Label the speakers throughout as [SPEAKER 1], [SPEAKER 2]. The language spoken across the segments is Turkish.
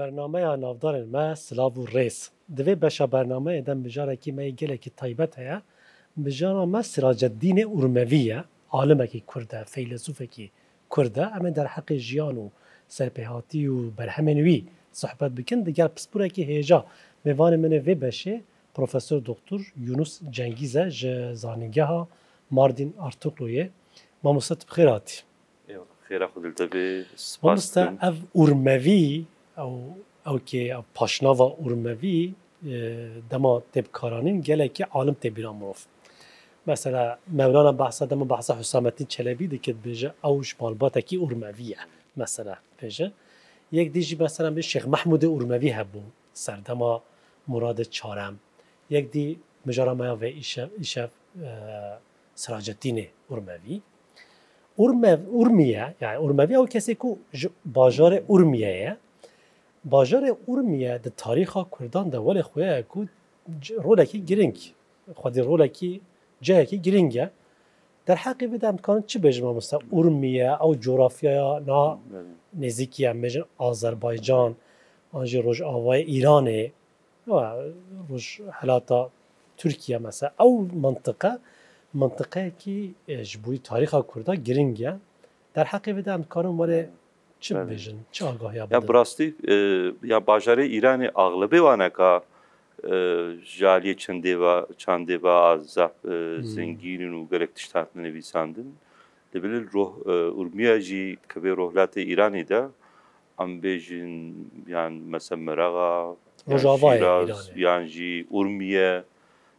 [SPEAKER 1] برنامه نافدار ما سلاو و ریس دوی بشا برنامه ایدن بجار اکی مای گل که تایبت هیا بجار ما سراج الدین ارمویه عالمه اکی کرده فیلسوفه اکی کرده اما در حق جیان و سرپهاتی و برهمنوی صحبت بکن دیگر پسپور اکی هیجا میوان منه وی بشه پروفسور دکتر یونس جنگیز زانگه ها ماردین ارتوکلویه ما مستد
[SPEAKER 2] بخیراتی خیره خود
[SPEAKER 1] التبه مامستا اف ارموی او او که پاشنا و اورموی دما تب کارانین گله که عالم تبیران مروف. مثلا مولانا بحثا دما بحثا حسام چلوی ده که بجه اوش بالباتا که اورمویه مثلا بجه. یک دیجی مثلا به شیخ محمود اورموی هبو سر دما مراد چارم. یک دی مجارم ایو ایشف سراجتینه اورموی. اورمیه یعنی اورمیه او کسی که باجار اورمیه باجارê Urmiye تاریخ کردان Kurdan de welê xwe رول ku rolekî خود رول در حقی به امکان چی بجما مثلا اورمیه او جغرافیا نا بله. نزدیکی هم بجن آذربایجان. آنجی روش آوای ایرانه. و روش حالاتا ترکیه مثلا. او منطقه منطقه که جبوی تاریخ کرده گرینگه در حقی به امکان ولی بله. چه بیژن چه آگاهی یا
[SPEAKER 2] براستی یا باجاره ایرانی اغلبی وانه وانکا جالی چنده و چنده و از زنگین و گرک تشتات نویساندن دبل روح ارمیاجی که به روحلات ایرانی ده ام بیژن یعنی مثلا مراغا، مرغا یعنی جی ارمیه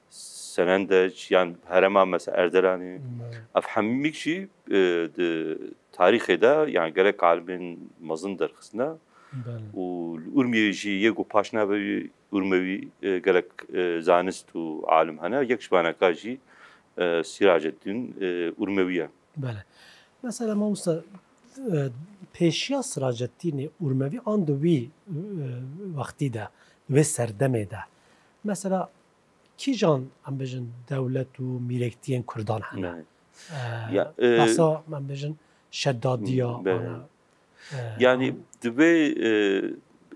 [SPEAKER 2] سنندج یعنی هرما مثلا اردلانی اف هممیک شی tarîxê de yani gerek alimên mezin derxistine û Urmiyê jî yek û paşnavê Urmewî gelek zanist û alim hene yek ji waneka jî Siraceddîn Urmewî ye.
[SPEAKER 1] Bele. Mesela mamosta pêşiya Siraceddînê Urmevî an di wî wextî de wê serdemê de mesela kîjan em bêjin dewlet û mîrektiyên Kurdan hene Besa em bêjin شدادیا
[SPEAKER 2] بله. آره. یعنی دوی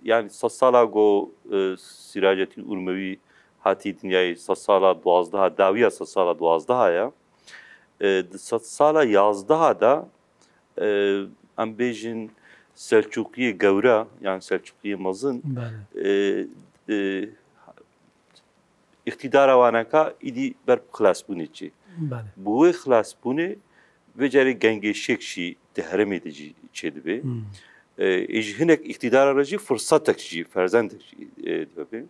[SPEAKER 2] یعنی سه سال گو سیراجتین ارموی هاتی دنیای سه سال دوازده داویا سه سال دوازده هیا سه سال یازده دا ام بیجین سلچوقی گورا یعنی سلچوقی مزن بله. اقتدار وانکا ایدی بر خلاص بونه چی؟ بله. بوی خلاص بونه بجاری گەنگێشێک شی دەهرەمی دەجی چێ اقتدار ئیژ هەنێک ئیقتیدارە ڕژی فرسەتێکجی فەرزەندێکجی دەبێ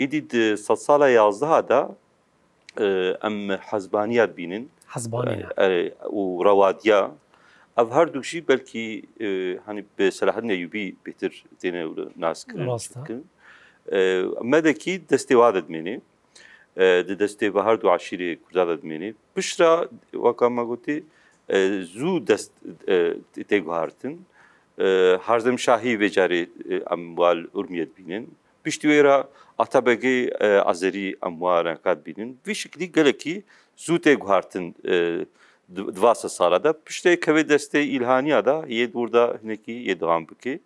[SPEAKER 2] ئیدی سە ساڵە یازدەهادا ام حەزبانیات بینن. و ڕەوادیا ئەف هەردووشی بەلکی هەنی بەسەلاحەت نەیوبی بهتر تێنە ناسکردن مەدەکی دەستی وا دەدمێنێ دەستێ بە هەردوو عشیری کورددا دەدمێنێ پشرا وەکە مەگوتی her du aşîrê Kurda dimênê pişra wekama gotê zû dest tê guhartin Harzem Şahî vê carê em wal Urmiyê bînin piştî wê re Atabegê Azerî em wa renkat bînin vî şeklî gelekî zû tê guhartin dva se sala da piştê kevê destê îlhaniya da yê burada hinekî yê devam bike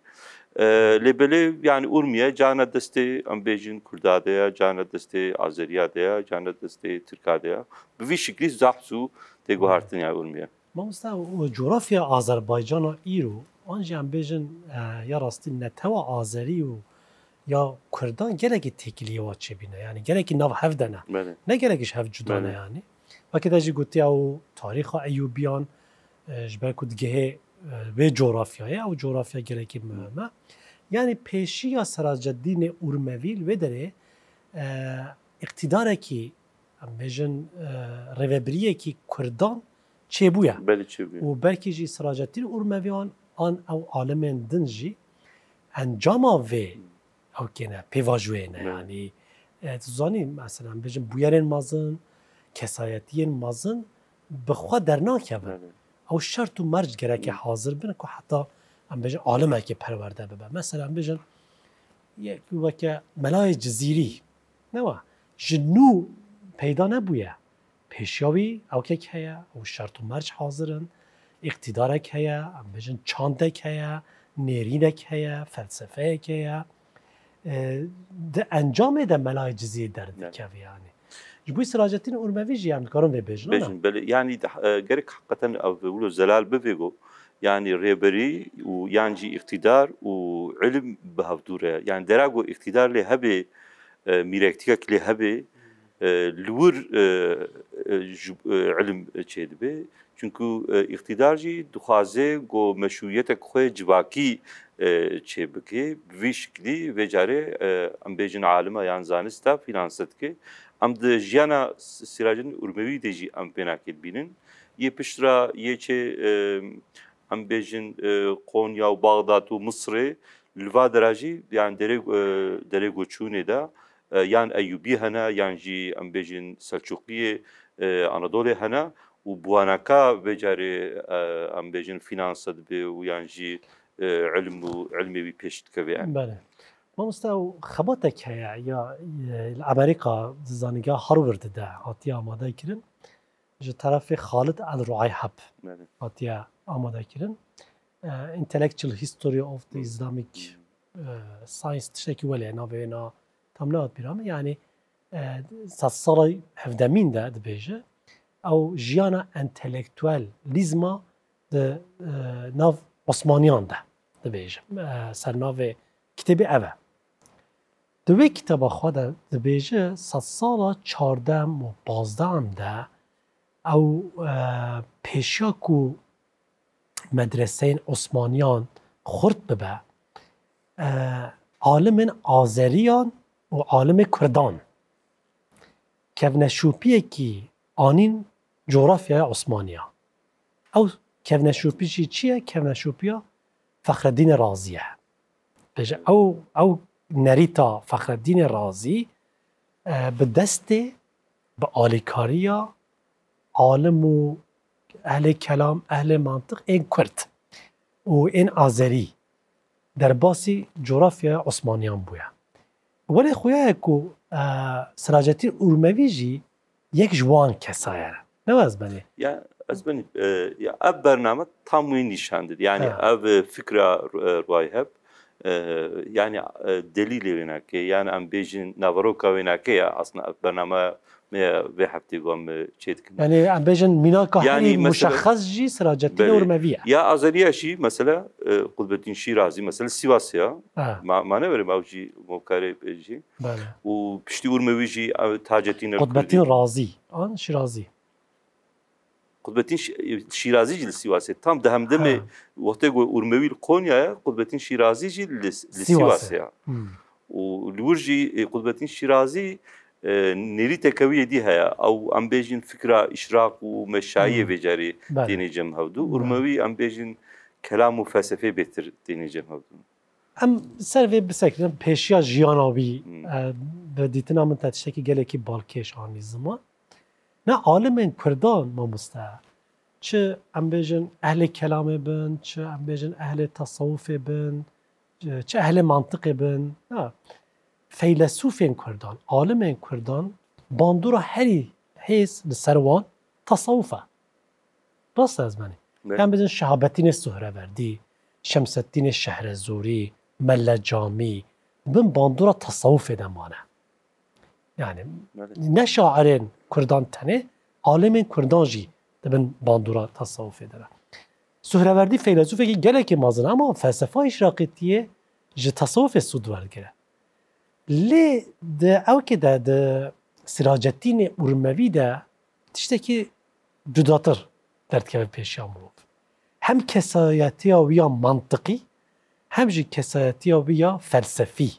[SPEAKER 2] لێبلێ yani Urmiye cana destê em bêjin Kurdadeya, cana destê Azeriyadeya, cana destê Tirkadeya bi vî şiklî zahs û têguhartin ya Urmiye.
[SPEAKER 1] Azerbaycana îro an jî em bêjin ya rastî netewa Azerî û ya Kurdan gelekî tekiliye wa çebîne yani gelekî nav hev de ne ne gelekî hev cuda ne yani Vekê de jî gotiya û tarîxa Eyyûbiyan ji ber ku digihê vê coğrafyaya ew coğrafya gelekî mühim e yani pêşiya Siraceddînê Urmevî vê derê iktidarekî em bêjin rêvebiriyekî Kurdan چبویا بلی چبویا و بلکی جی سراجتین ارمویان آن او عالم دن جی انجاما و او کنه نه پیواجوه نه. یعنی زانی مثلا بجن بویرن مازن کسایتین مازن بخوا درناکه بود او شرط و مرج گره که حاضر بین که حتی هم بجن عالمه که پرورده ببه. مثلا بجن یک وکه ملای جزیری. نه و جنو پیدا نبویه. پیشیاوی او که هیا او شرط و مرج حاضرن اقتدارک هیا ام بجن چاندک هیا هیا فلسفه هیا ده انجام ده ملای جزیه درد که یعنی جبوی سراجتین
[SPEAKER 2] اورموی جیان کارون به بجن بجن بله یعنی گرک حقیقتا اولو زلال بفیگو یعنی ریبری و یعنی اقتدار و علم به دوره یعنی دراگو اقتدار له هبه میرکتیک له هبه li wir ilim çê dibe çünkü iqtidar jî dixwaze got meşruiyetek xwe civakî çê bike vî şiklî vê carê em bêjin alima yan zanista finanse dike em di jiyana siracin urmevî de jî em pênakê bînin yê piştra yê çê em bêjin Konya û Bağdat û Misrê li va dera jî yani derê derê goçûnê de yan Eyyûbî hene yan jî em bêjin Selçuqiyê Anadolê hene û buwanaka vê carê em bêjin finanse dibe û yan jî علم û ilmê wî pêş dikeve
[SPEAKER 1] بله مامۆستا و خەباتێک هەیە یا لە ئەمریکا زانیگا هەروورد دا هاتیە ئامادەکردن ji tarafê Xalit el Ruay heb hatiye amadekirin intellectual history of the Islamic science tiştekî welê navêna ئەم ناوت پیرامە یعنی سەڵی هەفدەمیندا دەبێژە. ئەو ژیانە ئەتەلێکتوال لیزما ناو عسمانیاندا دەبێژە. سەرناوێ کتێبی ئەە دوێ کتێبەخوا دەبێژە سال ساڵە چاردەم و بازدامدا ئەو پێشک و مەدرسین عسمانیان خورد ببە. عالمن ئازەریان و عالم کردان. که نشوبیه کی آنین جغرافیا عثمانیا. او کفنشوپی چی چیه؟ که نشوبیا فخر فخردین رازیه. او او نریتا فخردین رازی به دست به آلیکاریا عالم و اهل کلام اهل منطق این کرد و این آذری در باسی
[SPEAKER 2] جغرافیا عثمانیان بوده ولی خویا کو سراجتی اورموی جی یک جوان کسایه نه از بنی یا از بنی یا اب برنامه تاموی نشاندید یعنی اب فکر روای هب یعنی دلیلی وینکه یعنی ام بیجین
[SPEAKER 1] نوروکا وینکه یا اصلا برنامه به هفتگان چیتکن یعنی ام
[SPEAKER 2] بیجن مینا که یعنی مشخص جی سراجتی و رمویه یا ازنیه شی مثلا قطب شی شیرازی مثلا سیواسی ها معنی
[SPEAKER 1] بریم او جی موکاره
[SPEAKER 2] جی بله و پشتی ورموی جی تاجتین قطب الدین رازی آن شیرازی قطبتين شيرازي جل سيواسي تام دهم دم وقت جو أرموي القونيا قطبتين شيرازي جل لسيواسي و لورجي قطبتين شيرازي نریتەکەویەدی هەیە ئەو ئەم بێژین فکرا اشراق و مەشایە بێجاری دێنێجم هەودوو ئورمەوی ئەم بێژین کلام و فەسەفێ بێتتر
[SPEAKER 1] دێنێجم هەودون ئەم سەرێ بسەکردن پێشیا ژیاناوی بە دیتنا بالکش تا تشتێکی gelekî balkêşanî ziman ne alimên Kurdan mamoste çi em bêjin ehlê kelamê bin çi em اهل ehlê tasawufê چه اهل منطق mantiqê نه. فیلسوفین کردان عالمین کردان باندورا هری هیس لسروان تصوفه. راست از منی؟ کم یعنی بزن شهابتین سهروردی زوری، شهرزوری ملجامی بن باندورا تصوف دمانه. یعنی بله. نه شاعرین کردان تنه عالمین کردان جی دبن باندورا تصوف داره. سهروردی فیلسوفه که گله که مازن اما فلسفه اشراقیتیه جه تصوف سود گره de di siracetînê urmevî de tiştekî cudatir derdkeve pêşiya mirov hem kesayetiya wî ya mantiqî hem jî kesayetiya wî ya felsefî.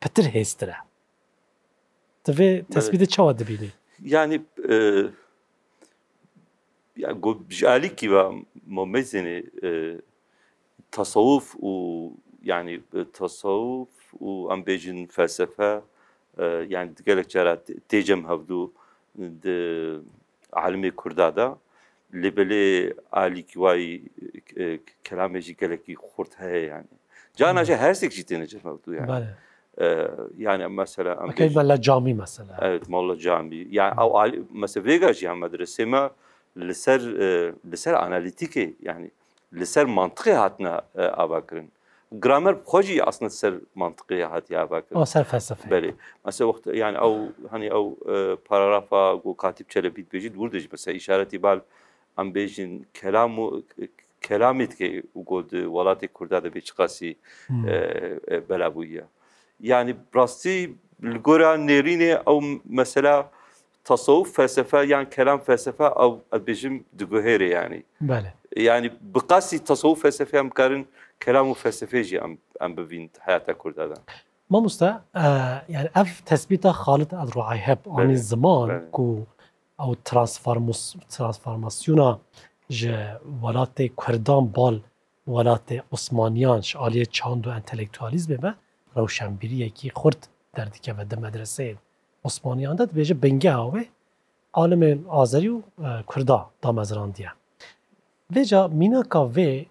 [SPEAKER 1] Pitir hêstir e Di vê tespîtê çawa dibînî?
[SPEAKER 2] Yani ji alîkî ve momezînê tasawuf û yani tasawuf û em bêjin felsefe yani gelek cara têcem hevdû di alimê Kurda da lê belê alîkî wayî kelamê jî gelekî xurt heye yani cana jî hersek jî têne cem hevdû yani yani mesela
[SPEAKER 1] Malla cami mesela.
[SPEAKER 2] Evet Molla cami. Yani ew mesela vêga jî hem medresê me li ser li ser analitîkê yani li ser mantiqê hatine ava kirin. جرامر بخوجي أصلا سر منطقيه هاتي اباك
[SPEAKER 1] آه سر فلسفه.
[SPEAKER 2] بله. مثلا وقت يعني أو هني أو باراgrafا و كاتب چلبيت بيجي وردج بس اشارتي بال ام بيجن كلام كلامت كي وقود ولاتي كردا ده بيچقاسي بلابويه يعني براستي الجورا نيريني أو مثلا تصوف فلسفه يعني كلام فلسفه أو بيجم دغهيري يعني
[SPEAKER 1] بله.
[SPEAKER 2] يعني بقاسي تصوف فلسفه هم كارن كلام فلسفي ام ام ببين حياته كردا
[SPEAKER 1] ما مستا آه يعني اف تثبيت خالد الرعيهب عن الزمان كو او ترانسفورموس ترانسفورماسيونا ج ولات کردان بال ولات عثمانیان شالی چاند و انتلکتوالیزم به روشنبیری یکی خورد در دیگه و در مدرسه عثمانیان داد. بیجه بنگه هاوه عالم آذری و کردا دا مزران دیا ویجا مینا کا وی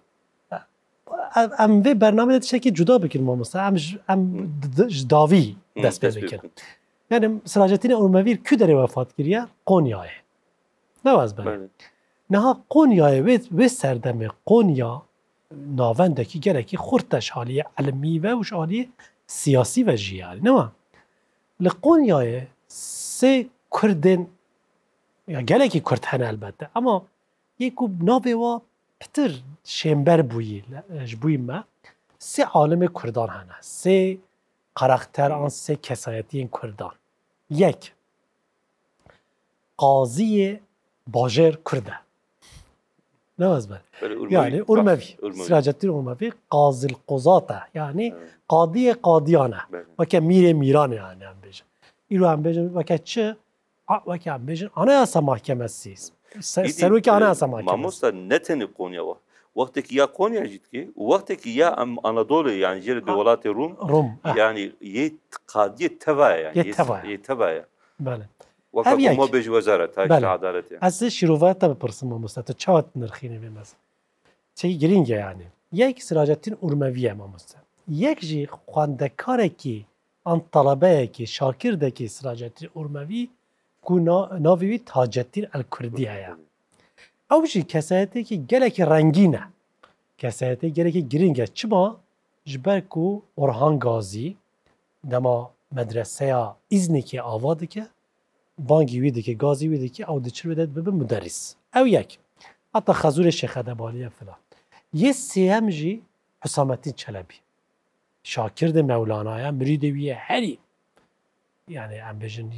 [SPEAKER 1] ام وی برنامه دیشه که جدا بکن ما مثلا. ام, ام داوی دست به بکن یعنی سراجتین ارمویر که داره وفات کریا؟ قونیاه نه از بره نه قونیاه وی سردم قونیا ناونده که گرکی خورتش حالی علمی و وش حالی سیاسی و جیال نه لقونیاه سه کردن یا گلکی کرد هن البته. اما یکو ناوی و şêmber bûyî ji bûyî me sê alimê Kurdan hene. Sê karakteran sê kesayetiyên Kurdan. Yek qaziyê bajêr Kurd e. Ne vaz ber? Yani Urmevi. Siracettin Urmevi Qazil Qozata yani Qadiye Qadiyane. Veke mire miran yani em bêjin veke çi veke em bêjin Anayasa Mahkemesiyiz. Serokê Anayasa Mahkemesi.
[SPEAKER 2] Mamosta ne tenê Konya wa. وقتك يا كونيا جيتكي وقتك يا ام اناضولي يعني جيل دولات روم
[SPEAKER 1] روم
[SPEAKER 2] يعني يت قادية تبايا يعني
[SPEAKER 1] يتبايا
[SPEAKER 2] يتبايا
[SPEAKER 1] بله
[SPEAKER 2] وقت ما بيج وزارة هاي
[SPEAKER 1] بله.
[SPEAKER 2] عدالة يعني
[SPEAKER 1] از شروعات بپرسم مستت چات نرخینه بمز چه کو ناوی تاجتیر الکردی هیا. او جی کسایتی که گلک رنگینه کسایتی گلک گرینگه چما جبر کو ارهان گازی. دما مدرسه یا ازنی که آواده که بانگی ویده که گازی ویده که او دچر ویده ببه مدرس. او یک حتی خزور شیخ دبالی فلان. یه سیم جی حسامتی چلبی. شاکرد مولانایا مرید ویه هری. يعني عم بيجن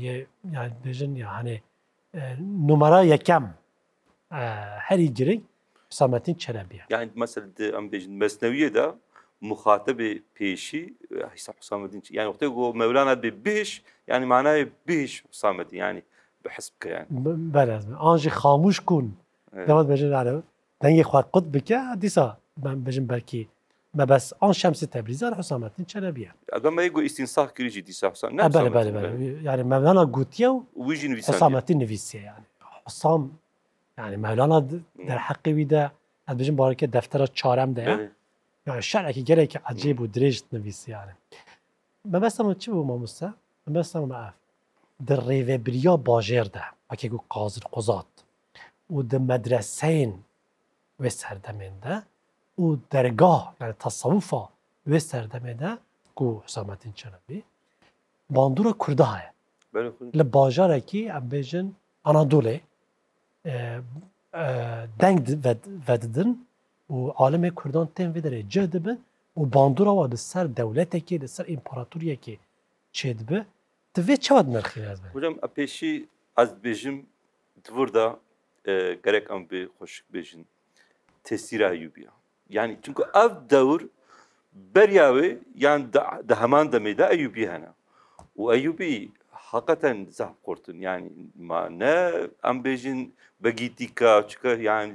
[SPEAKER 1] يعني بيجن يعني آه، نمرة يكم. آه، هري جري صمتين
[SPEAKER 2] شرابية. يعني مثلا عم بيجن مسنوية ده مخاطبة بيشي حساب حسام الدين يعني وقت يقول مولانا ببيش يعني معناه بيش حسام الدين يعني بحسبك يعني.
[SPEAKER 1] بلى آنجي خاموش كون إيه. دابا بجن على دنجي خوات قطبك يا ديسا بجن بركي. مەبەست ئەو آن
[SPEAKER 2] تەبریزان حوسامەتین چەرەبیە ئەگەمە گو ما
[SPEAKER 1] یکو دیسا حوسان یاری مەلانا گوتیە و
[SPEAKER 2] ویژین بله
[SPEAKER 1] بله. یعنی حوسام یعنی. مەلانا یعنی در حقی ویدا ئەبژم که دەفتەرە چارم ده.
[SPEAKER 2] یعنی
[SPEAKER 1] شرکی گله که عجیب و درجت نویسیه یعنی. ما بس مەبەستەمە چی بود ماموسا؟ ما بس مەبەستەمە مەعاف در ریوبریا باجر ده. و که گو قاضر قوزات و د مەدرسەین وێ سەردەمێندا او درگاه یعنی تصوفا و سردمه ده گو حسامتین چنبی باندورا کرده
[SPEAKER 2] های
[SPEAKER 1] لباجاره که ام بیجن انادوله دنگ وددن و عالم کردان تن ویدره جهده بین و باندورا و ده سر دولته که ده سر امپاراتوریه که چهده بین تو وی چه وادن
[SPEAKER 2] رخی نزده؟ بودم اپیشی از بیجم دورده گرک ام بی خوشک بیجن تسیره یوبیان Yani çünkü ev devr beryavi yani da, da hemen demeyde Eyyubi hana. O Eyyubi hakikaten zahp kortun yani ma ne ambejin begitika çünkü yani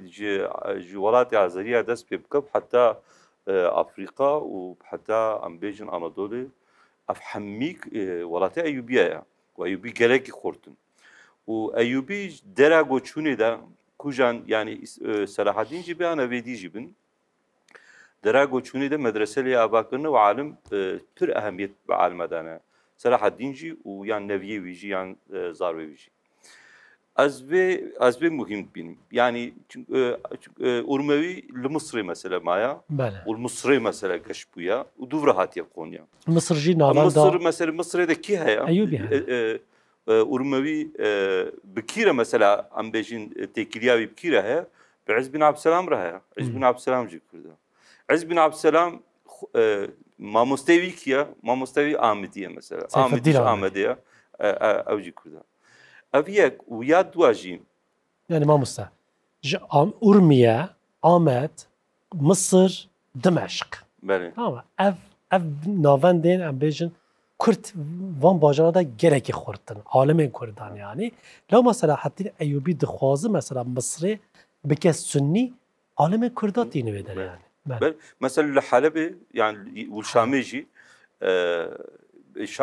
[SPEAKER 2] jivalat Azeriya dest pepkap hatta e, Afrika ve hatta ambejin Anadolu afhammik velate Eyyubiye ya. Ve Eyyubi gerek kortun. O Eyyubi dera goçune da kujan yani e, Selahaddin gibi ana vedi gibin. دراغو تشوني دا مدرسه لي اباكرنا وعالم تر اهميه بعالم دانا صلاح الدين جي ويان نبيه ويجي يان زاروي ويجي از به از به مهم بینیم yani çünkü, çünkü Urmevi li Mısır'ı mesela maya.
[SPEAKER 1] Bele.
[SPEAKER 2] Ul Mısır'ı mesela geç bu ya. U duvra hatiye Konya.
[SPEAKER 1] Mısır jî navenda
[SPEAKER 2] Mısır mesela Mısır'da ki heye.
[SPEAKER 1] Eyyubi heye.
[SPEAKER 2] Urmevi bikire mesela am bejin tekiliya bikire heye. بعز بن عبد السلام راه عز بن عبد عز بن عبد السلام مامستوی کیا مامستوی آمدیه مثلا. آمدیش آمدیه اوجی کرده او یک و یا
[SPEAKER 1] دو جیم یعنی مامستا ارمیه آمد مصر دمشق
[SPEAKER 2] بله.
[SPEAKER 1] اما اف اف ناوندین ام بیجن کرد وان باجانا دا گرکی خوردن. عالم کردن یعنی. لو مثلا حتی ایوبی دخوازه مثلا مصری بکس سنی عالم کرده بله. دینو بدن
[SPEAKER 2] بل مثلا لحلبة يعني والشامي جي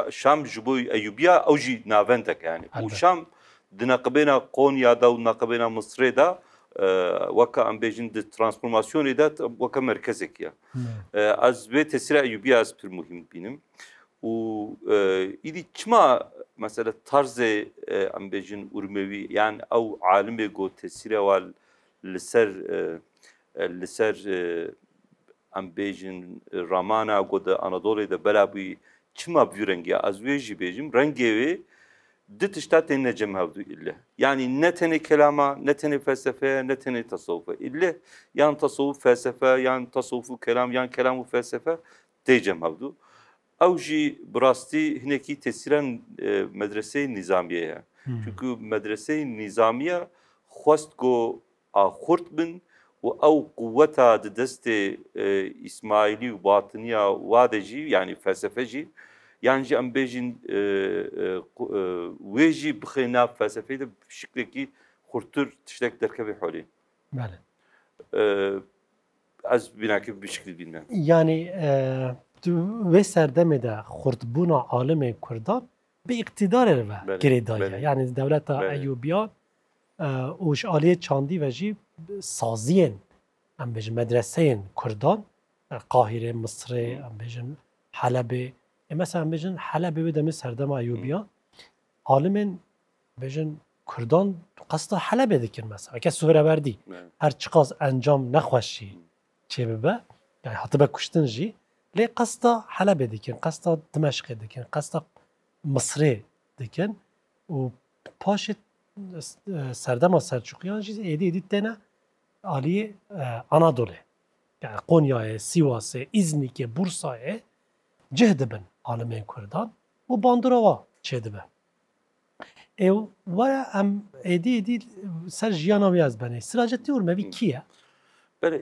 [SPEAKER 2] شام جبوي أيوبيا أو جي نافنتك يعني وشام دناقبنا قونيا دا وناقبنا مصر دا وكا ام بيجن دي ترانسفورماسيون دا وكا مركزك يا از بي تسير أيوبيا از bir مهم بينم و إيدي çma mesela tarzı ام بيجن urmevi yani او عالم go tesire wal لسر لسر em bêjin e, ramana ku di Anadolê de bela wî çima bîrengiya ez wê jî bêjim rengê wê di tişta têne cemhev illê yani ne tenê kelama ne tenê felsefeye ne tenê tasavvufa illê yan tasavvuf felsefe yan tasavvuf û kelam yan kelam û felsefe tê cemhevdû ew jî bi rastî hinekî tesîren e, medreseyê nîzamiye ye
[SPEAKER 1] hmm.
[SPEAKER 2] çünkü medreseyê nîzamiye xwest ku axurt bin و او قوتا د دست اسماعیلی و باطنیا وادجی، یعنی فلسفجی، یعنی آمپین ویجی بخینا ینی فەسەفەژی یانجی ئەم بێژین وێژی بخێنا فەسەفەی دە شکلێکی
[SPEAKER 1] خورتتر
[SPEAKER 2] تشتێک دەرکەوی حۆلی. بله. ئەس
[SPEAKER 1] بیناکی بشکلی بینە. ینی وێ سەردەمێدا خورتبوونا عالم کردان به اقتدار رو بله، گریدایی بله، یعنی دولت ایوبیا اوش آلیه چاندی و جیب سازیین ئەم قاهره مصر ام قاهیرێ مسرێ ئەم بێژن حەلەبێ ئێمەسا ئەم بێژن حەلەبێ دەمە سەردەما یوبیا عالمێن بێژن کوردان قەستە حەلەبێ مثلا. که سوره بردی هر چقاز ئەنجام نەخواشی یعنی به ببە لی قصد حلب لێ قەستە قصد دمشق قەستە ذکر، قصد قەستە مسرێ دکن و پاشت سەردەما سەرچوقیان ژی ایدی دیت تێنە têne aliyê Anadolê. Yani Konyayê, Sivasê, İznikê, Bursayê cih dibin alimên Kurdan û bandorava çê dibe. Ew were em êdî êdî ser jiyana wî ez benê. Siracetî Urmevî kî ye?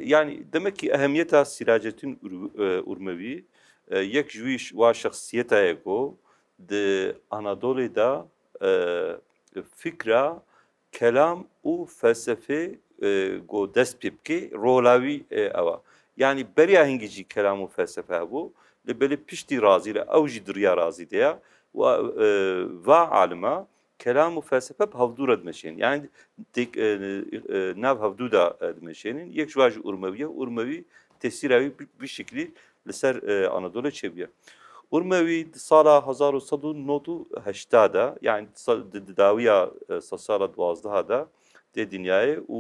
[SPEAKER 2] Yani demek ki ehemmiyeta Siracetin Urmevi yek ji wî wa şexsiyeta ye ku di Anadolu'da da fikra kelam û felsefe û felsefe hebû li belê piştî razî le ew jî diriya razî diye va alima kelam û felsefe hevdû re dimeşên yani tek nav hevdû da dimeşênin yek ji wa ji Urmeviye Urmevî tesîra wî bir şeklî li ser Anadolu çebiye. Urmevî di sala hezar û sed û not û heşta da yani di dawiya sala duwazdeha da û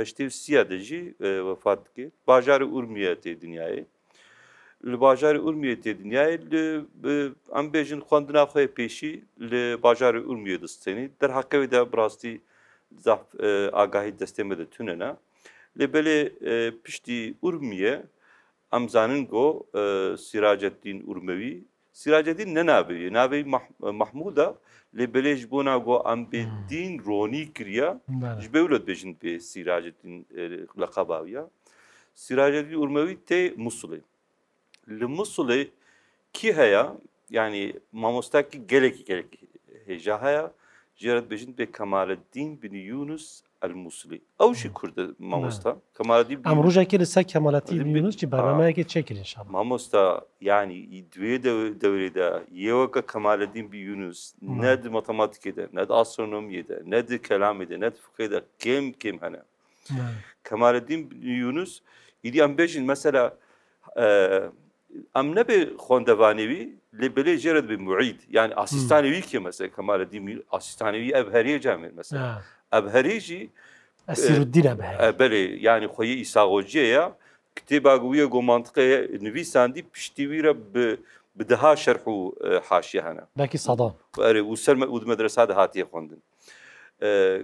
[SPEAKER 2] heştê û sîya de jî vefat dike. Bajarê Urmiye tê dinyayê. li bajarê Urmiyê tê dinyayê li em bêjin xwendina xwe pêşî li bajarê Urmiyê distenî derhaqewê de bi rastî agahî destê me de tune ne lê belê piştî Urmiyê em zanin got Sîraceddîn Urmewî Sîraceddîn ne navê navê Mahmûd e lê belê ji bona got em bê dîn ronî kiriye ji ber wilo dibêjin pê Sîraceddîn leqeba wî ya. Sîraceddîn Urmewî tê Musulê li Musulê kî heya yani mamostakî gelekî gelek hêja heya ji re dibêjin pê Kemaleddîn bin Yunus el Musulî ew jî Kurd e mamosta Kemaleddîn
[SPEAKER 1] Em rojekê li ser Kemaletî bin Yunus cî bernameyekê çekir inşallah.
[SPEAKER 2] Mamosta yani divê devrê de yê weke Kemaleddîn bin Yunus ne di matematikê de ne di astronomiyê de ne di kelamê de ne di fiqê de kêm kêm hene. Kemaleddîn bin Yunus îdî em bêjin mesela ام نبي خوندوانوي لبلي جرد بمعيد يعني اسيستانوي كي مثلا كمال الدين اسيستانوي ابهري جامل مثلا
[SPEAKER 1] آه.
[SPEAKER 2] ابهري جي
[SPEAKER 1] اسير الدين ابهري
[SPEAKER 2] بله يعني خوي اساغوجيه كتابه قويه جو منطقه نويساندي بشتيويره ب بدها شرح حاشيه هنا
[SPEAKER 1] باكي صدام
[SPEAKER 2] وسر مدرسه هاتيه خوندن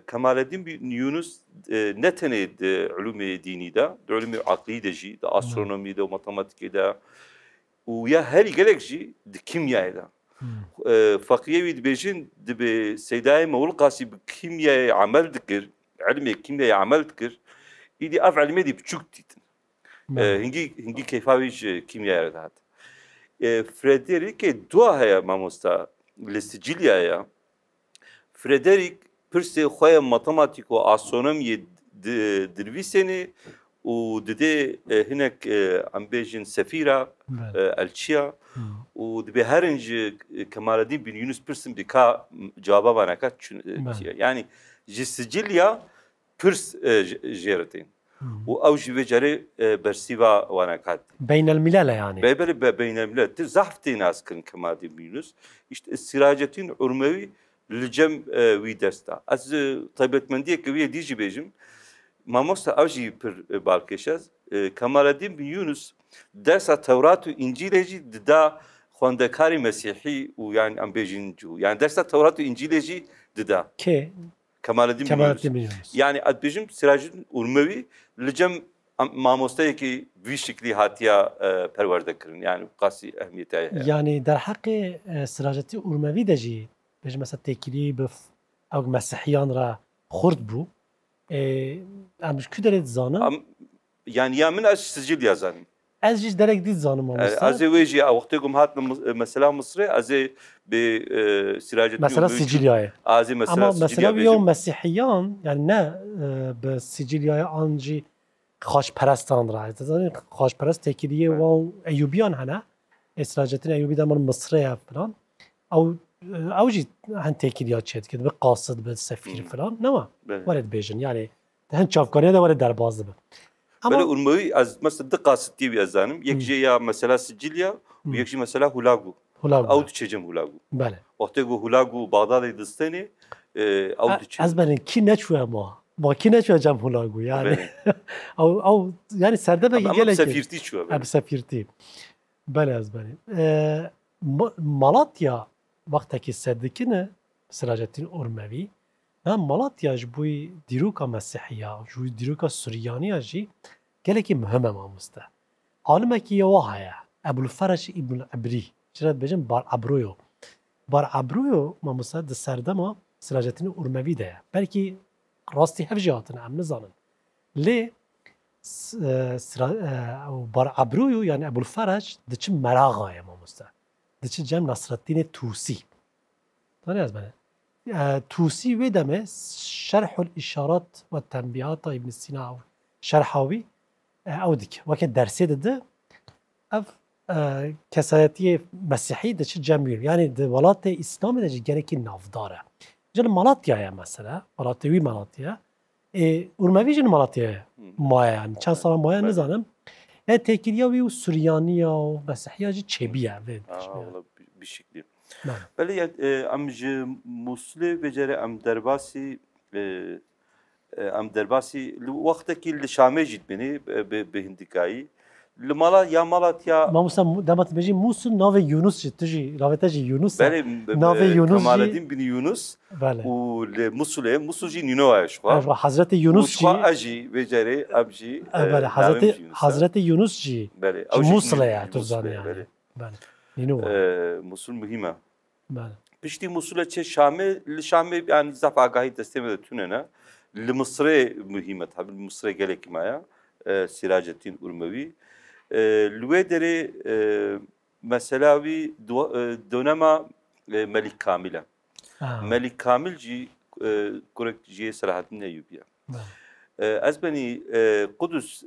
[SPEAKER 2] كمال الدين يونس نتنه علوم ديني ده علوم عقلي ده جي ده استرونومي ده وماتماتيكي ده ويا هل قالك جي ده كيمياء ده فقيه ويد بيجن دب سيداي مول قاسي بكيمياء عمل ذكر علمي كيمياء عمل ذكر ايدي اف علمي دي بتشوك تيتن هنجي هنجي كيفاويش كيمياء هذا فريدريك دوا هيا ماموستا لسجليا يا فريدريك پرسه خواه ماتماتیک و آسونومی درویسنی و دده هنک ام بیجن سفیرا الچیا و دبه هرنج کمال الدین بن یونس پرسم بکا جوابا وانا کا yani جسجلیا پرس جيرتين او جي جري برسيفا وانا كات
[SPEAKER 1] بين الملل يعني
[SPEAKER 2] بيبل بين الملل زحفتي ناس كن كما دي بيونس işte السراجتين عرموي لجم وی دستا از طيبتمندية كوية ديجي بيجم mamosta avji pir e, balkêşa e, Kemalettin bin Yunus dersa Tevrat û İncîlê jî dida xwendekarî mesîhî yani em bêjin. Yani dersa Tevrat û İncîlê
[SPEAKER 1] jî
[SPEAKER 2] dida. Kê?
[SPEAKER 1] Kemalettin bin Yunus. Yani
[SPEAKER 2] ez bêjim Siracîddin Urmevî li cem mamosteyekî vî şeklî hatiya e, perwerdekirin. Yani qasî ehmiyete ye.
[SPEAKER 1] Yani der heqê Siracetî Urmevî de jî bêjim mesela têkilî bi ew mesîhiyan re xurt bû. Abşkü derek zanım.
[SPEAKER 2] Am, yani ya min az sicil yazanım.
[SPEAKER 1] از جیش درک دید زانم مصر
[SPEAKER 2] از ویجی وقتی گم هات مثلا مصر از به سراج
[SPEAKER 1] مثلا سیجیلیای
[SPEAKER 2] از مثلا
[SPEAKER 1] اما مثلا بیا مسیحیان یعنی نه به سیجیلیای آنجی خاش پرستان را از زانی خاش پرست تکیلیه و ایوبیان هنه اسراجتین ایوبی دمان مصره فلان او او جي هن تيكيليات شد كده بقاصد بالسفير فلان نما ولد بيجن يعني هن شافكانيا ده ولد در باز به
[SPEAKER 2] بله اونموی از مثلا دقه ستی وی ازانم یک جی یا مثلا سجلیا و یک جی مثلا هولاگو
[SPEAKER 1] هولاگو
[SPEAKER 2] او تشجم هولاگو
[SPEAKER 1] بله
[SPEAKER 2] وقتی گو هولاگو بغداد دستنی او تشجم
[SPEAKER 1] از بني کی نچوه ما ما کی نچوه جم هولاگو يعني او او يعني سرده بگی
[SPEAKER 2] گله سفیرتی چوه
[SPEAKER 1] اب سفیرتی بله از بني مالاتیا وقتێکی سەردەکردە سراجەتین ئۆرمەوی نام مەڵاتیاش بووی دیروکە مەسیحیا ژووی دیروکە سوریانیا ژی gelekî muhim e mamoste. Alimekî yewa heye Ebulfereş İbn Ebri çira bêjin bar ebroyo. Bar ebroyo mamoste di serdema sirajetînê Urmevî de ye. Belkî rastî hev jî hatine em nizanin. Lê bar ebroyo yani Ebulfereş diçin meraxa ye mamoste. diçi cem Nasreddin Tusi. Tanıyaz beni. Tusi ve deme şerhul işaret ve tenbihat İbn Sina şerhavi ew dik. Vakit dersi dedi ev kesayetiye Mesihî diçi cem Yani di welatê İslamê de jî gerekî navdar e. Jin Malatya'ya mesela, Malatya wî Malatya. E, Urmevî jin Malatya'ya maye yani. Çend sala maye nizanim. Yani tekiliya wî û Süryaniya û Mesîhiya jî çêbiye vê.
[SPEAKER 2] بشکلی بله ام ji Musulê vecere em derbasî em derbasî li wextekî li Şamê jî dibînî bi hindikayî Li mala ya Malatya
[SPEAKER 1] Mamosta demet bêjî Musul navê Yunus jî tu jî raveta jî Yunus
[SPEAKER 2] Belê
[SPEAKER 1] navê Yunus
[SPEAKER 2] Kemalettin bin Yunus
[SPEAKER 1] Bele
[SPEAKER 2] û li Musulê Musul jî nînova ye xwe
[SPEAKER 1] Hazreti Yunus
[SPEAKER 2] ez jî vêcerê em jî
[SPEAKER 1] Bele Hazreti Hazreti Yunus jî
[SPEAKER 2] Belê
[SPEAKER 1] Musulê ye tu zanî yani Bele
[SPEAKER 2] Musul mühim e.
[SPEAKER 1] Bele
[SPEAKER 2] Piştî Musulê çê Şamê li Şamê yani zaf agahî destê de tunene li Misrê mühim e tabi li Misrê gelekî maya Siraceddin Urmevî li wê derê mesela wî dönema Melik Kamil e. Melik Kamil jî kurek jiyê Selahattin Eyyubiye. Ez benî Qudus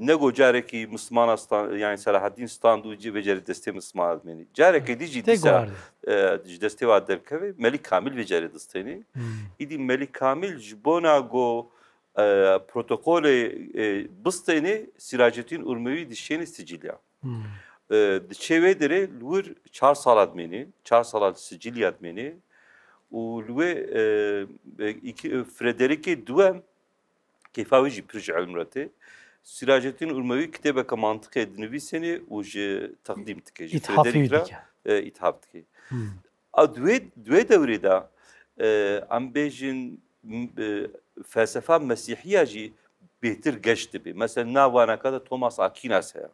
[SPEAKER 2] nego carekî Müslümana yani Selahaddin standû cî vecerî destê Müslüman menî. Carekê dî jî dîsa ji destê wa derkeve Melik Kamil vecerî distenî. İdî Melik Kamil ji bona got protokolê bistenê Siraceddin Urmevî dişênê sicilya. Diçevê derê li wir çar salat menî, çar salat siciliyat menî û li wê Frederikê duem kêfa jî pir ji elm re tê Sirajettin Urmewî kitêbeke mantiqê dinivîsenê û ji teqdîm dike. Ji Frederik re îthaf dike. Duê de felsefa mesîhiya jî bêhtir geş dibe. Mesela navaneka de Thomas Aquinas heye.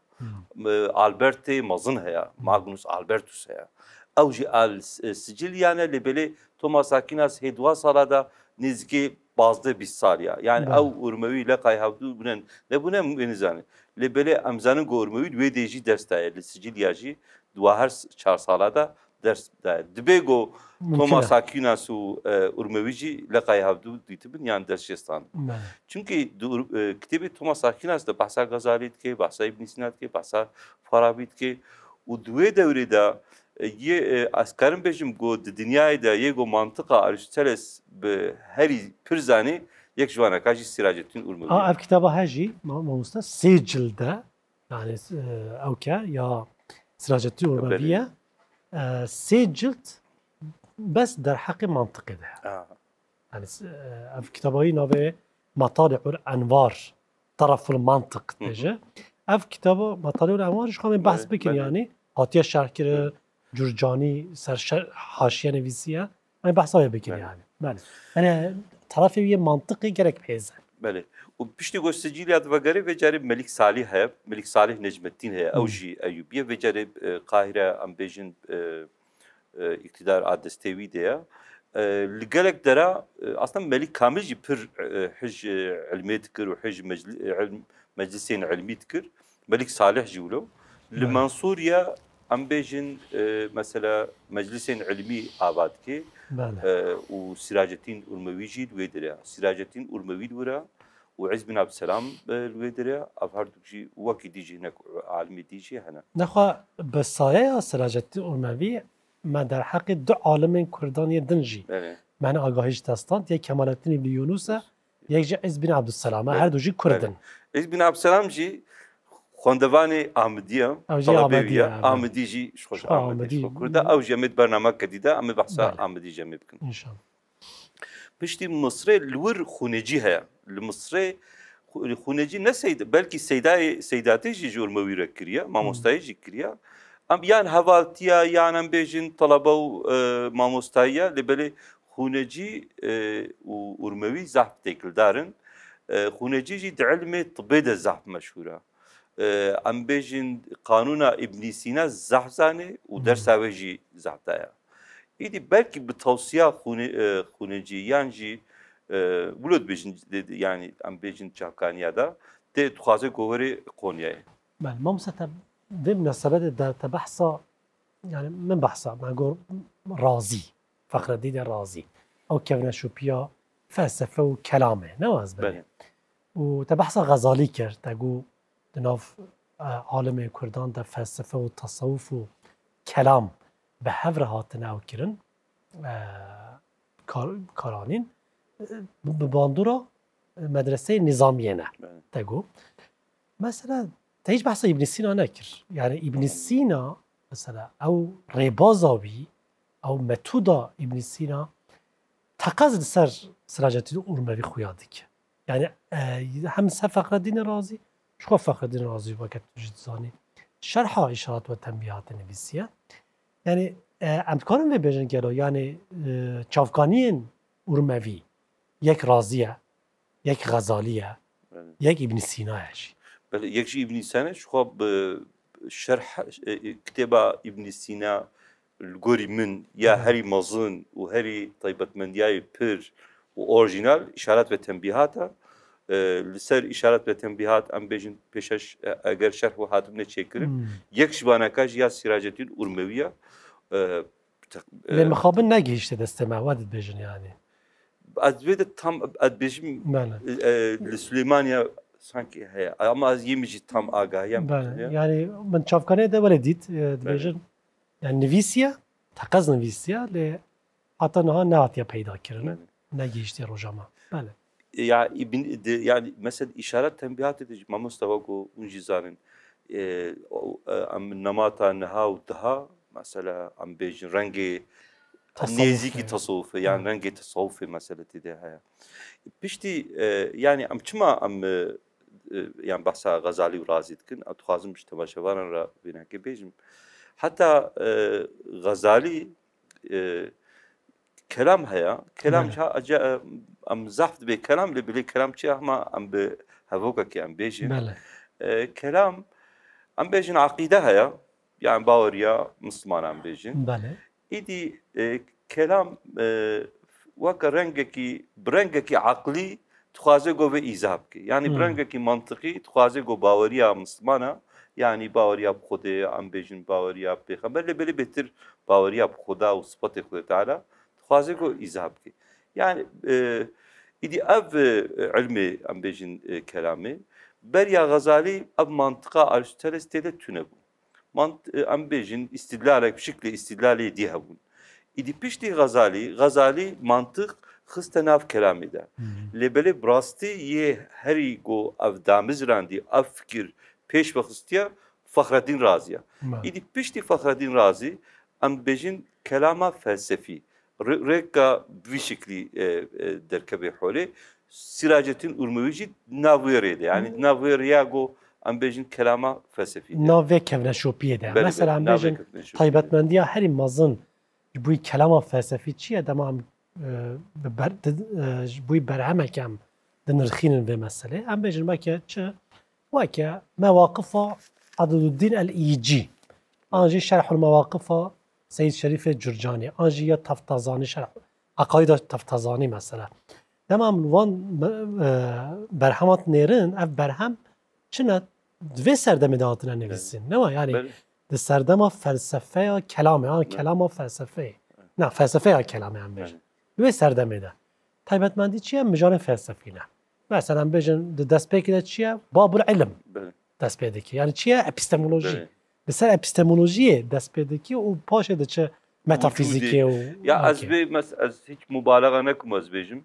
[SPEAKER 2] Albertê mezin heye, Magnus Albertus heye. Ew jî al Sicilyane li belê Thomas Aquinas hêdwa sala da nêzîkî bazde bîst sal ya. Yani ew Urmewî le qayhevdû bûne ne bûne nizanî. Li belê em zanin ku Urmewî wê dê jî ders daye li Sicilya jî dua her çar sala da دەبێ تۆماساکییناس بله. و ئورمەویژی لە قای هەبدوو دیتبن یان دەرشێستان چونکی کتێبی تۆماساکییناس دە پاسا گەزاریت کێ باسای بنیسینات کێ پاسا فارابیت کێ و دوێ دەورێدا ئەسکارم بێژم گۆ دنیایدا یەگۆ مامتقا ئەریشتەلس بە هەری پرزانێ
[SPEAKER 1] یەک جوانە کاژی سراجەتین کتابه ئەف کتابە هەژی مامۆستا یعنی ئەوکە یا سراجەتی ئۆبەبیە سه جلد بس در حق منطق ده. آه. يعني اف كتابي نابه مطالع الانوار طرف المنطق تجه اف کتاب مطالع انوارش خواهم بله، بحث بکن بله. یعنی هاتیه شرکر جرجانی سر حاشیه نویسیه. یعنی بحث های بکن بله. یعنی. یعنی طرف یه منطقی گرک پیزن.
[SPEAKER 2] بله و پشتی گستجیلیات وگره و جاری ملک صالح هست ملک صالح نجمتین هست اوجی ایوبیه و جاری قاهره ام بیجن iktidar adestevi diye li gelek dera aslında Melik Kamil jî pir hij ilmê dikir û hij meclisên ilmî dikir Melik Salih jî ئەم بێژن مثلا مەجلسێن علمی ئاباد کێ بله. و جید ئورمەویژی دوێ درێ سراجەتین ئورمەوی دوورە و عز بن عبسەسلام لێ درێ ئەف هەردووکی وەکی دیژی عالمی دیژی هنه
[SPEAKER 1] نەخوا بسایه سایە سراجەتی ئورمەوی ما در حق دو عالمین کوردانی دنجی. بله. من آگاهیش دستان یک کمالتینی بلی یونوسه بله. یک جا عز بن عبدالسلامه هر دو جی کردن
[SPEAKER 2] عز بن عبدالسلام جی خوندوانی ئامدیە ئامدیژی خۆش کووردا ئەو ژەمت بەرنامە کە دیدا ئەمە بەسا ئامدی ژەمێ
[SPEAKER 1] بکەن
[SPEAKER 2] پشتی مسرێ لور خونجی هەیە. لە مسرێ خونجی نەسەید بەلکی سەدای سەداتێژی ژۆرمەویرە کریە مامۆستایژی کریە. ئەم یان هەواڵتیە یانم بێژین تەلەبە و مامۆستاییە. لەبەلێ خونجی و ورمەوی زاحتێکلدارن خونجیژی دعلمێ طبێ دە زاح مەشهورە. ام بیجین قانون ابن سینا زحزانه و دەرساوێژی زاتایە ئیدی بەرکی بتەوسیا خونەجی یانجی بلوت بێژین ینی ئەم بێژین چاکانیادا تێ توخوازە بل قۆنیایە.
[SPEAKER 1] مەمسەتە بێ منەسەبەت در بەحسا یعنی من بحثا گور رازی فقر دید رازی. او کونه شوپیا فلسفه و کلامه نواز بله. و تا غزالی کرد تا گو دناف عالم کردان در فلسفه و تصوف و کلام به هر حالت ناو کرن کارانین. به باندورا مدرسه نظامی نه. بله. تگو. مثلا تیج بحث ابن سینا نکر. یعنی ابن سینا مثلا او ریبازاوی او متودا ابن سینا تقاز سر سراجتی اورموی خویادی که. یعنی هم سه دین رازی شو فخر الدين رازي وقت جزاني شرح اشارات و تنبیهات يعني یعنی امکان و بیجن گلو یعنی چافکانین ارموی یک رازیه یک غزالیه یک ابن سینا هشی
[SPEAKER 2] بله یک ابن سینا بله، خب شرح کتاب ابن سینا الجوري من بله. هری هري مظن هری طیبت من ياي بير اشارات و تنبیهاته. بە تەمبیهاتە لەسەر ئشارات بە تەمبیهات ئەم بێژین پێشش ئەگەر شەرح و هاتم نەچێکردن یەک شبانەکەش یا سیراجەتین ئورمەویە
[SPEAKER 1] لێ مخابن نەگەیشتە دەستەماوات بێژن یانێ
[SPEAKER 2] ئەدوێتە tam ئەدبێژم لە سلێمانیا sanki heye ama az yemişi tam agahiyem.
[SPEAKER 1] Yani من çavkanê de wele dît dibêjin yani nivîsiye teqez nivîsiye lê hata niha nehatiye peyda kirine negihiştiye rojama.
[SPEAKER 2] ya ibn de yani mesela işaret tembihat edici ma mustawaku uncizanın e, e, am namata neha daha mesela am bejin rengi neziki tasavvufu yani rengi tasavvufu meseleti de haya. Pişti e, yani am çima am yani bahsa Gazali razı etkin atxazım işte başa ra binake bejim. Hatta Gazali بینەکە بێژم حتا غەزالی کەلام هەیە کەلام ئەم زەفت بێ کەلام لە بلێ کەلام چی ئەمە ئەم بە هەڤۆکەکی ئەم بێژین کەلام ئەم بێژن عقیدە هەیە یان باوەریە مسلمانان بێژین ئیدی کەلام وەکە ڕەنگێکی برەنگێکی عقلی تخوازێ گۆ بە ئیزاب بکە ینی برەنگێکی منطقی تخوازێ گۆ باوەریە مسلمانە ینی باوەریە خودێ ئەم بێژن باوەریە پێخەمبەر لە بێ بێتتر باوەریە خوددا و سپەتی خودتاالە वाज़े को इजाब की yani e, idi ev e, ilmi ambejin e, kelami Berya Gazali ev mantıka aristoteleste de tünebun. Mant e, ambejin istidlale şekli istidlale dihabun. İdi pişti Gazali, Gazali mantık hıstenav kelami de. Lebele brasti ye heri go ev damizrandi ev fikir peş ve hıstiya Fahreddin Razi'ye. İdi pişti Fahreddin Razi ambejin kelama felsefi. Rekka Reka bişikli e, e, derke behole siracetin urmevici navuyeriydi. Yani hmm. navuyeriya go
[SPEAKER 1] ambejin kelama felsefi. Navve kevne şopiye. Mesela ambejin taybetmendiya her mazın bu kelama felsefi çiye demam e, bu berhemekem dinirxînin vê meselê em bêjin weke çi weke mewaqifa Ededuddîn el-Îcî an jî şerhul mewaqifa سید شریف جرجانی آنجی یا تفتازانی شرق عقاید تفتازانی مثلا. دم هم لوان برهمات نیرن اف برهم چنه؟ دوی سردم دهاتنه نویسین. بله. نه یعنی بله. ده سردما فلسفه یا کلامه آن بله. کلام فلسفه. نه فلسفه یا کلامه هم بجن دوی سردمه ده. چی چیه؟ مجان فلسفی نه. مثلا بجن دست پیکده چیه؟ باب علم. دست پیده که. یعنی چیه؟ اپیستمولوژی. بسر اپیستمولوژی دست پیدا کی و پاش ده چه
[SPEAKER 2] متافیزیکی او. یا از بی مس از هیچ مبالغه نکم از بیجم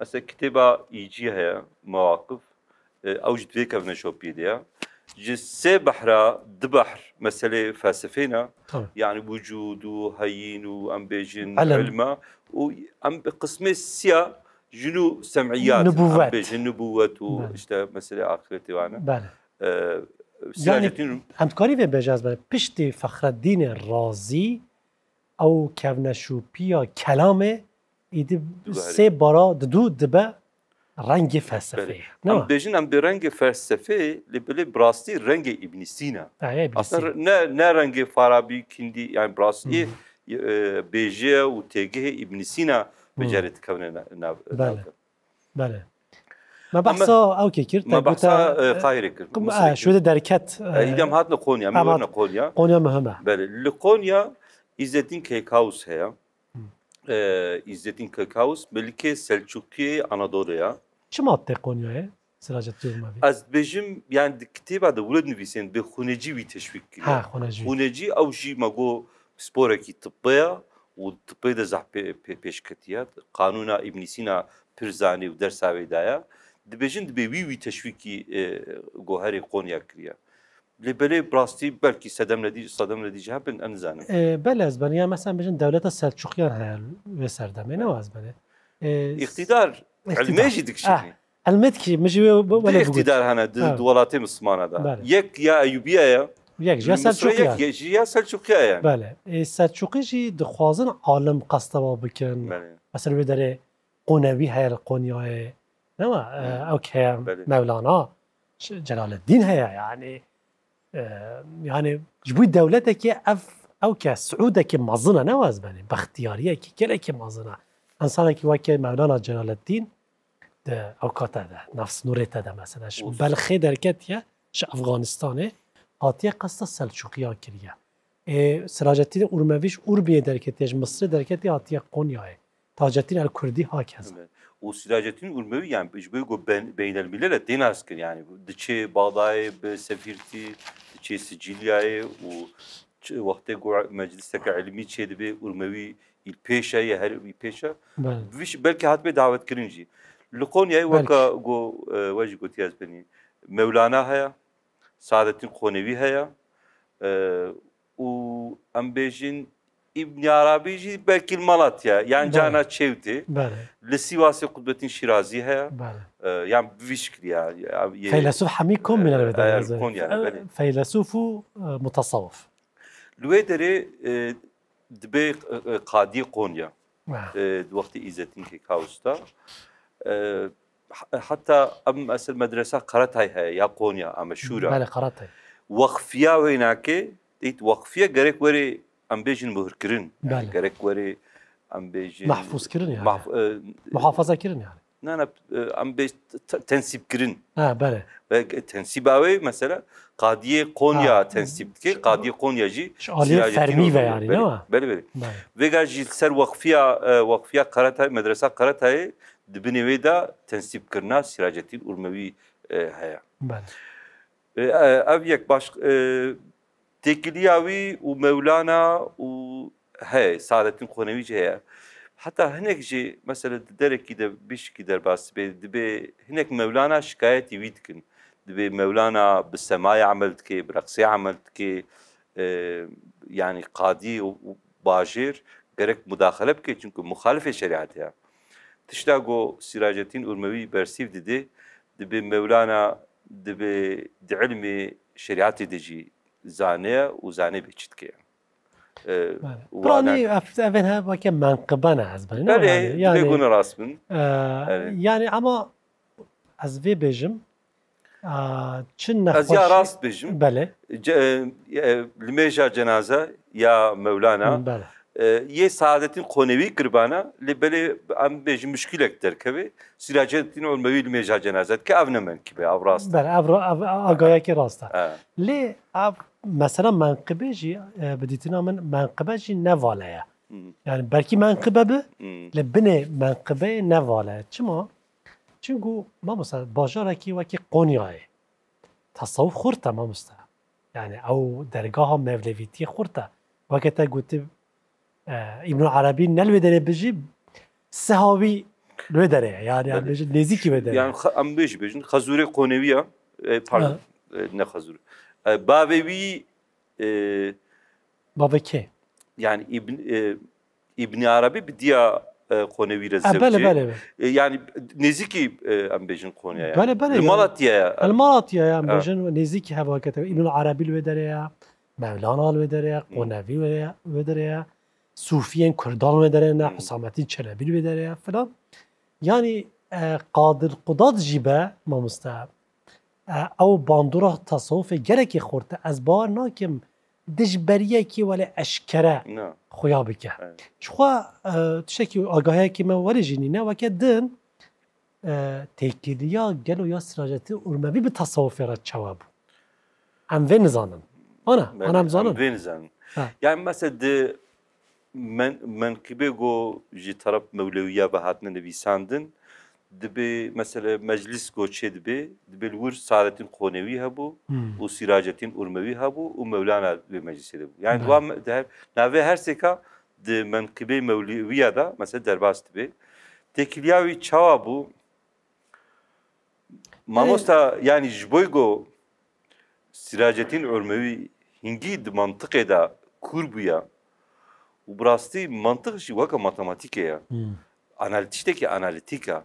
[SPEAKER 2] مثلا کتابا ایجی هيا مواقف. او جد فيك من شوبيديا جسي بحرا دبحر مسألة فلسفينا يعني خب. یعنی وجود وهين و بيجن علم. علما وام قسمي سیا جنو سمعيات
[SPEAKER 1] نبوات
[SPEAKER 2] بيجن نبوات واشتا مسألة آخرتي وانا
[SPEAKER 1] بله. یعنی همکاری به بجاز پشت فخردین رازی او کونشوپی یا کلام ایده سه بارا دو دبه رنگ بله.
[SPEAKER 2] فلسفه. نه. بجن ام به رنگ فلسفه لبل براستی رنگ ابن سینا اصلا نه نه رنگ فارابی کندی یعنی براستی بجه و تگه ابن سینا بجرت کونه بله. بله.
[SPEAKER 1] بەێ بەسا ئەوکێ کرد
[SPEAKER 2] قایرێ کرد
[SPEAKER 1] شوێدە دەرکەت
[SPEAKER 2] دەم هات لە قۆنیا قۆنیا
[SPEAKER 1] قۆنیا مهمە
[SPEAKER 2] لە قۆنیا ئیزەتین کێکاوس هەیە İzzettin Kökaus Melike Selçukiye Anadolu'ya.
[SPEAKER 1] Çim attı Konya'ya? Sıracet Yılmavi.
[SPEAKER 2] Az bejim yani kitaba da ulad nivisen be xuneci vi teşvik kiriyor.
[SPEAKER 1] Ha xuneci.
[SPEAKER 2] Xuneci ew jî mago sporeki tıbbıya û tıbbê de zah pêşketiya qanûna İbn Sîna pir zanî û دبیجن دبی وی وی تشویقی گوهر قون کریا. لی بلی براستی بلکی سدم ندی سدم ندی جه بند ام زنم بله
[SPEAKER 1] از مثلا بجن دولت سلچوخیان های و سردمه نو از
[SPEAKER 2] بنه اقتدار علمه
[SPEAKER 1] جی دکشنی
[SPEAKER 2] علمه دکی مجی ولی اقتدار هنه دولت مسلمان دا بله. یک یا ایوبیه یا؟ یک
[SPEAKER 1] یا سلچوخیان یا یعنی؟ بله. سلچوخی جی دخوازن عالم قصد با بکن بله. مثلا بداره قونوی های نەوە ئەو کە مەولانا جەلالدین هەیە یعنی yani ji bo dewletekê ev ew ke Siûdekî mezin e newaz benê bextiyariyekî gelekî mezin e insanekî wekê Mevlana Celaleddîn di ewkate de nafsnûrê te de mesela ji belxê derketiye ji Efganistanê hatiye qesta Selçuqiya kiriye. Ê Siracetî Urmevîş Urbiyê derketiye ji
[SPEAKER 2] وسراجتين أولموي يعني بيجبيجو بين بين الملل دين أسكن يعني دشي بعضاي بسفيرتي دشي سجلياي و وقتی گویا مجلس که علمی چه دبی اولموی ایل پیشه یا هر ایل پیشه ویش بلکه حتی دعوت کرنجی لقون یای وکا گو آه، واجی گوتی از بینی مولانا هیا سعادتین خونوی هیا آه، و ام بیجین İbn Arabici belki Malatya. Yani Cana Çevdi. لسيواسي قدوة شيرازي هي آه يعني بشكل يعني,
[SPEAKER 1] يعني فيلسوف حميد كون من البداية يعني فيلسوف
[SPEAKER 2] متصوف لويدري دبي قادي قونيا وقت إيزتين كي كاوستا آه حتى أم أسل مدرسة قرأتها يا قونيا ام شورا بله
[SPEAKER 1] قرأتها وقفيا
[SPEAKER 2] ويناكي ديت وقفيا غريك وري nake deyt wexfiya gerek werê em bêjin bihirkirin gerek werê em bêjin
[SPEAKER 1] Mahfûzkirin yani. Muhafazakirin yani.
[SPEAKER 2] Ne ne em bêj tensîbkirin.
[SPEAKER 1] Ha bele.
[SPEAKER 2] Ve tensîba wê mesela Qadiye Konya tensîb dike. Qadiye Konya jî
[SPEAKER 1] Aliye fermî ve yani değil mi?
[SPEAKER 2] Bele bele. Vê jî ser wexfiya wexfiya Karatay medresa Karatayê di binê wê de tensîbkirina Sîracetîn Urmewî heye. Ev yek baş têkiliya wî û Mevlana û heye Saadettin Konewî jî heye. Heta hinek jî mesela derekî de bişkî derbas bê dibe hinek Mevlana şikayetî wî dikin. Dibe Mevlana bi semaya amel dike, bi reqsê amel dike yani qadî û bajêr gerek mudaxele bike çünkü muhalifê şeriatê ya. Tişta got Sîracetîn Urmewî bersîv dide dibe Mevlana dibe di ilmê şeriatê زانه و زانه بچید بله. که بله، برانی
[SPEAKER 1] اول هم واقعا منقبن از بین بله یعنی
[SPEAKER 2] بگونه راست بین
[SPEAKER 1] آره. یعنی اما از وی بجم
[SPEAKER 2] چن نخوش از یا
[SPEAKER 1] راست
[SPEAKER 2] بجم بله. لمیجا جنازه یا
[SPEAKER 1] مولانا. بله.
[SPEAKER 2] یه سعادتین قنوی قربانا لبله ام بیج مشکلک اکتر که بی سراج الدین علموی لمیجا جنازه که اون من که به راست.
[SPEAKER 1] بله اف آگاهی که راسته. لی اف mesela menkıbe jî bidîtina min menkıbe jî nevale ye. Yani belki menkıbe bi li binê menkıbeyê nevale ye. Çima? Çünkü mamosta bajarekî wekî Qonyayê. Tesawuf xurt te mamosta. Yani ew dergaha mevlevîtiyê xurt te. Weke te gotî İbn Arabi nel ve derê bijî sehavî lê derê yani yani nêzîkî ve derê.
[SPEAKER 2] Yani em bêjî bêjin xezûrê Qoneviya pardon ne xezûrê Bavevi
[SPEAKER 1] Baba ke?
[SPEAKER 2] Yani İbn İbn Arabi bir diya Konevi rezevci.
[SPEAKER 1] Bele bele.
[SPEAKER 2] Yani neziki am bejin Konya yani.
[SPEAKER 1] Bele bele.
[SPEAKER 2] Malatya.
[SPEAKER 1] El Malatya ya bejin neziki hava kete İbn Arabi le dere ya. Mevlana le dere ya. Konevi le dere ya. Sufiyen Kurdan ve dere ne, Hüsamettin Çelebi ve dere falan. Yani e, Kadir Kudat jibe mamusta. او باندورا تصوف گرکی خورده از با ناکم دش بریه کی ولی اشکره خویا بکه. چخوا تشکی آگاهی که من ولی جنی نه وکه دن تکیلیا گلو یا سراجتی ارمبی به تصوف را چواب ام وین زانم. آنه آنه ام زانم
[SPEAKER 2] یعنی مثلا ده من منقبه گو جی طرف مولویه به هاتنه dibi mesela meclis goçe dibi dibi vur Saadettin Konevi habu hmm. u Siracetin Urmevi habu u Mevlana ve meclisi bu. Yani hmm. duam der nave her seka de menkıbe Mevliviya da mesela derbas dibi. Tekiliyavi çava bu. Mamosta evet. yani jboygo Siracetin Urmevi hingi mantık eda kurbuya. Ubrasti mantık şi vaka matematike ya. Hmm. Analitişteki analitika.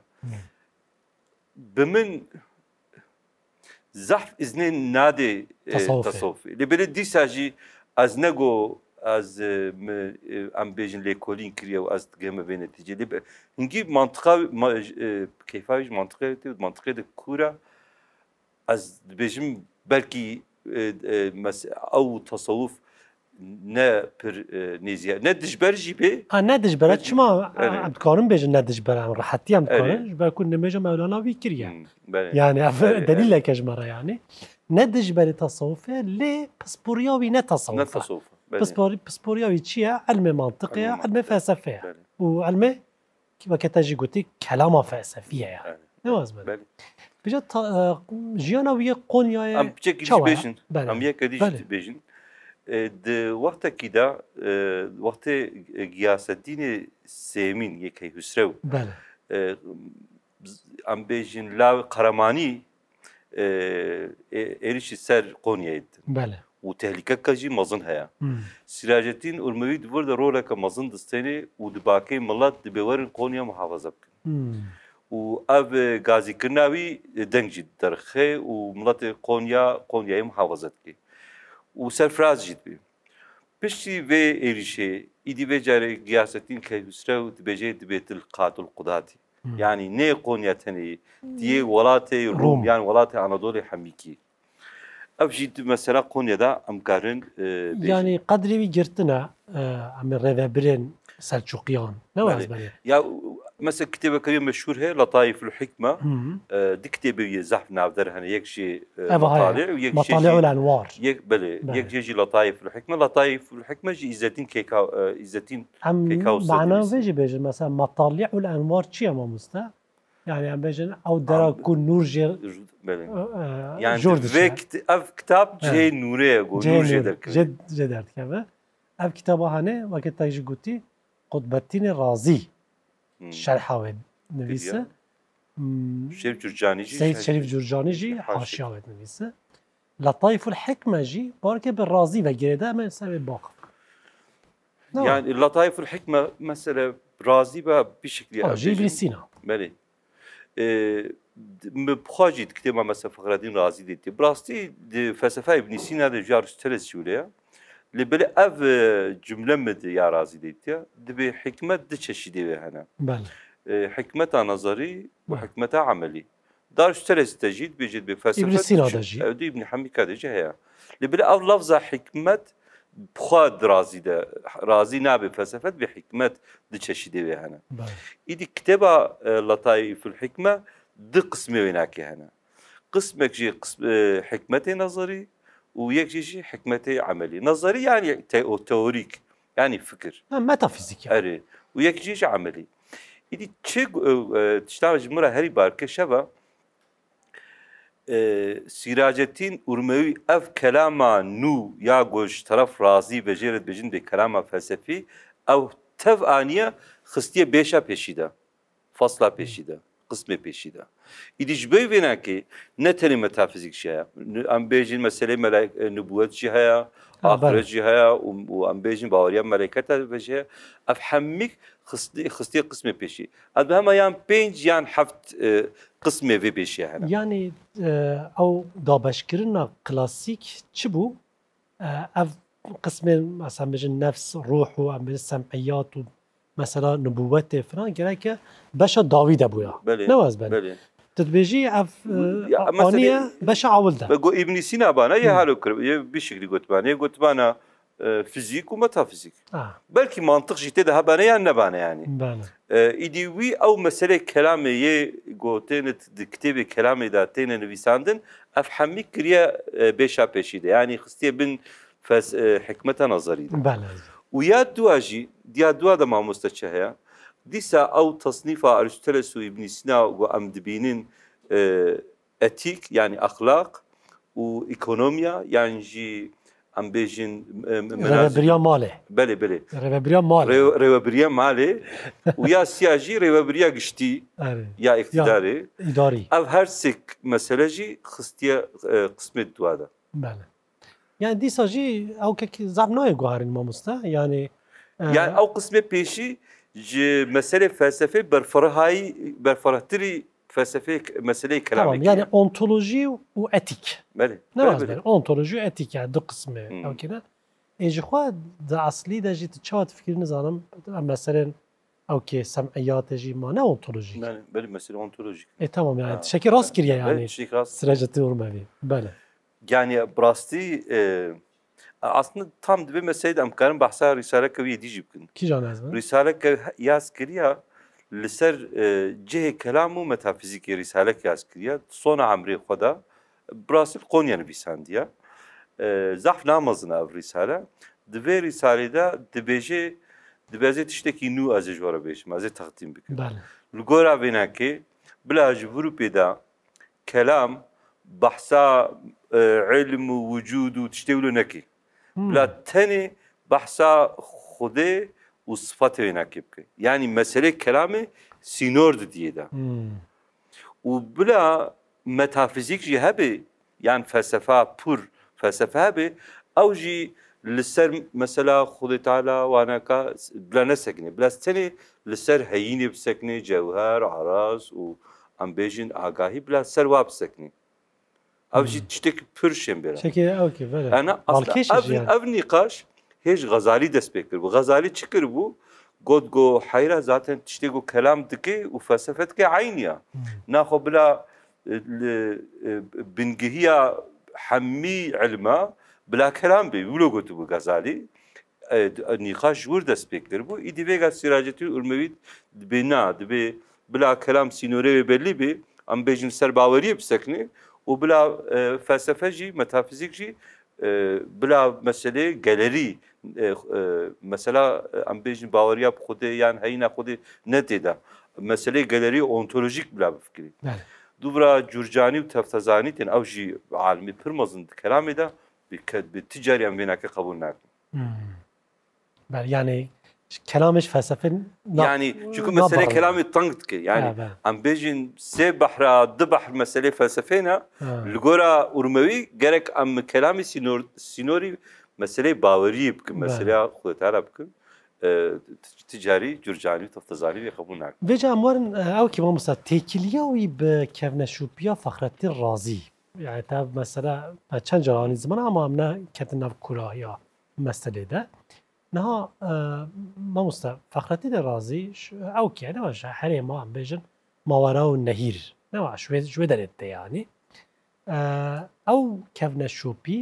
[SPEAKER 2] بمن زحف اذنين نادي تصوفي, تصوفي. لبلا دي ساجي از نگو از ام بیژن لیکولین کریا و از گم به نتیجه. لب اینگی منطقه کیفایش منطقه بود منطقه ده کورا. از بیژن بلکی او تصوف نه پر نیزیه نه دجبر جی به
[SPEAKER 1] ها نه دجبر چما عبد کارم بیج نه دجبر ام راحتی ام کارم جبر کن نمیجا مولانا وی کریه یعنی دلیل لکج مرا یعنی نه دجبر تصوفه لی پسپوریاوی نه تصوفه نه تصوفه بسبوري بسبورياوي تشيا علم منطقي علم فلسفي وعلم كما كتاجي قلتي كلامه فلسفيه يعني نواز بلي بجا جيانا ويا قونيا ام بيشن ام يا كديش بيشن wî Konyayê
[SPEAKER 2] em piçekî bêjin em yek edî bêjin di wextekî de wextê Giyasedînê Sêmîn yekê Hüsrew em bêjin law qeremanî êrişî ser Konyayê din.
[SPEAKER 1] Bele.
[SPEAKER 2] û tehlikeka jî mezin heye. Sirajetîn Urmewî di vir de roleka mezin distênê û di bakê û serfiraz jî dibe. Piştî vê êrişê îdî vê carê giyasetîn keyhusre û dibêje dibêtil qatil qudatî. Yani nê Konya tenê diye welatê Rum yani welatê Anadolê hemîkî. Ev jî mesela Konya'da em karin
[SPEAKER 1] Yani qedrê wî girtina em rêvebirên Selçukiyan ne waz berê.
[SPEAKER 2] Ya مثلا كتابة كبيره مشهور هي لطايف الحكمة. آه، دي كتابة زحفنا عبد هنا.
[SPEAKER 1] يك شيء
[SPEAKER 2] آه إيه، مطالع ويك شيء مطالع الانوار يك بلى يك جي لطايف الحكمة.
[SPEAKER 1] لطايف الحكمة جي إزاتين كيكا آه، إزاتين كيكا معنا فيجي بيجي مثلا مطالع الانوار تشي ما مستا يعني عم
[SPEAKER 2] بيجن أو درا كل نور جي بلى آه، يعني فيك أف
[SPEAKER 1] كتاب إيه. جي نوري نور جي جد جد كما أف كتابة هنا وقت تاجي
[SPEAKER 2] قلتي قطبتين رازي
[SPEAKER 1] شرحاوت نویسه شریف جرجانی جی سید شریف جرجانی جی حاشیاوت نویسه لطایف الحکمه جی بارکه به رازی و گریده
[SPEAKER 2] امه سر باقف يعني لطائف الحكمه مثلا رازي
[SPEAKER 1] بها بشكل آه
[SPEAKER 2] جيل سينا بلي بخواجي دكتي مثلا فخر الدين رازي ديتي براستي دي فلسفه ابن سينا دي جارش تلس لبل أف جملة مد يا رازي ديتيا. دبي حكمة دتششدي هنا. بله آه، حكمتها نظري وحكمتها عملي. دار شترز تجيد بيجد بفلسفه ابن سينا دجي. ابن حمي
[SPEAKER 1] كادجي هي لبل أف
[SPEAKER 2] لفظ حكمه بخاد رازي ده رازي نابي فلسفة بحكمة دتششدي به هنا. إيدي كتابة آه، لطائف الحكمة دي قسمي هناك هنا. قسمك جي قسم آه، حكمة نظري ve hene. İdî kitêba Lataîful Hikme di qismê wê nake hene. Qismek jî hikmetê nazarî û yek jî jî hikmetê amelî. Nazarî yani teorîk yani fikir.
[SPEAKER 1] Metafizik
[SPEAKER 2] yani. Erê. û yek jî jî amelî. İdî çi tişta ji min re herî barke şeva Siracettin Urmevi ev kelama nû ya goş taraf razî vejêret bejin de kelama felsefî ew tev aniye xistiye bêşa pêşî de. Fasla pêşî de. قسمê İdiş beyvena ki ne tane metafizik şey ya. Am bejin mesele melek nübüvvet şey ya. و ئەم بێژین باوەریان مەرەکەتە بەژێ ئەف خسته خستی خستی قسمێ به ئەد هەمە یان پێنج یان هەفت قسمێ بێ پێشی یعنی او ئەو کلاسیک
[SPEAKER 1] چ اف قسمه مثلا مەسا نفس روح و ئەم سمعیات و مثلا نبوت که گەرەکە بەشە داوی دەبووە از بله تدبيجي أف آه، اونيا إيه، باش عولدا ابن سينا بانا يا هالو كرب بشكل
[SPEAKER 2] قلت بانا قلت بانا آه، فيزيك وميتافيزيك آه. بلكي منطق جي تدها بانا يا نبانا يعني. بانا. آه ايدي وي أو مسألة كلامي يي قوتين كتاب كلامي دا تين أف افحمي كريا آه، بيشا بيشيده يعني خستي بن فس حكمتها نظري بانا. ويا دواجي ديا دوا دا ما مستشهيه ya dua jî diya dua da mamoste çi heye dîsa ew tasnîfa Aristoteles û İbn Sîna û em dibînin etik yani ahlak û ekonomiya yani jî em bêjin
[SPEAKER 1] rêvebiriya malê.
[SPEAKER 2] Belê belê.
[SPEAKER 1] Rêvebiriya malê.
[SPEAKER 2] Rêvebiriya malê û ya siya jî rêvebiriya giştî ya iktidarê.
[SPEAKER 1] İdarî.
[SPEAKER 2] Ev her sek mesele jî xistiye qismet dua da.
[SPEAKER 1] Bele. Yani dîsa jî ew kekî zav nayê guharîn mamoste yani
[SPEAKER 2] yani ew qismê pêşî ji meselê felsefê berferahayî berferahtirî felsefê meseleyê kelamê.
[SPEAKER 1] Tamam yani ontoloji û etik.
[SPEAKER 2] Belê.
[SPEAKER 1] Ne waz ben ontoloji û etik yani du qismê ew kine. Ê ji xwe di aslî de jî tu çawa fikir nizanim meselên ew kê sem'iyatê jî ma ne ontolojik.
[SPEAKER 2] Belê mesele ontolojik.
[SPEAKER 1] E tamam yani şekil rast kiriye yani. Siracettin Urmevi. Belê.
[SPEAKER 2] Yani brastî aslında tam dibe em karin behsa Risale wî dî jî bikin.
[SPEAKER 1] Kî janez
[SPEAKER 2] Risale yaz kiriya li ser cihê kelam û metafîzîkê Risalek yaz kiriye sona emrê xwe da birasî Konya nivîsandiye. Zaf namazin ev Risale. Di vê Risalê de dibêje dibêje tiştekî nû ez ê ji we re bêjim ez ê teqdîm bikim. Li gora vênekê bila de kelam behsa ilm û wicûd û بلا تنه بحثا خوده و صفت نکب که. یعنی مسئله کلام سینورد دیه و بلا متافیزیک جی هبه یعنی فلسفه پر فلسفه هبه او جی لسر مثلا خود تعالی وانا کا بلا نسکنه. بلا تنه لسر هیینی بسکنه جوهر عراس و امبیجن آگاهی بلا سر واب سکنه. او جي تشتك پرشم برا
[SPEAKER 1] شكل اوكي بلا
[SPEAKER 2] انا اصلا اف يعني. اف نقاش هيج غزالي دست بكر غزالي چكر بو قد جو حيرة ذاتا تشتكو كلام دكي وفلسفتك عينيا ناخو بلا بنجهية حمي علما بلا كلام بي ولو قلت بو غزالي نقاش جور دست بكر بو ايدي بيغا سراجتي المويد بنا دبي بلا كلام سينوري belli بي ام بيجن سر باوري بسكني و بلا فلسفه جي ميتافيزيك جي بلا مسئله گلری مثلا ام بیشن باوریا بخوده یان یعنی هینا خود نتیدا مسئله گلری اونتولوژیک بلا بفکری. بله. دوبرا جورجانی و تفتزانی تن او جی عالمی پرمزند کلامی ده بکد به تجاری ام
[SPEAKER 1] قبول نکن. بله
[SPEAKER 2] یعنی كلامش فلسفه يعني شكون مساله كلامي طنقتك يعني آه بقى. عم بيجي سي بحر دبح مساله فلسفينا آه. الجورا ورموي قالك ام كلامي سينور سينوري مساله باوري بكم بله. مساله خذت على تجاري جرجاني
[SPEAKER 1] تفتزاني يخبونك بيجا امور او كيما مثلا تيكليوي بكفنا شوبيا فخرتي رازي يعني تاب مثلا چند جراني زمان اما امنا كتنا كراهيا مساله ده. نها مامۆستا فەخرەتی دەڕازی ئەو کێنەوەش هەرێ ما بێژن ماوەرا و نەهیر نەوە شوێ دەرێت دەیانی ئەو کەڤنە شوپی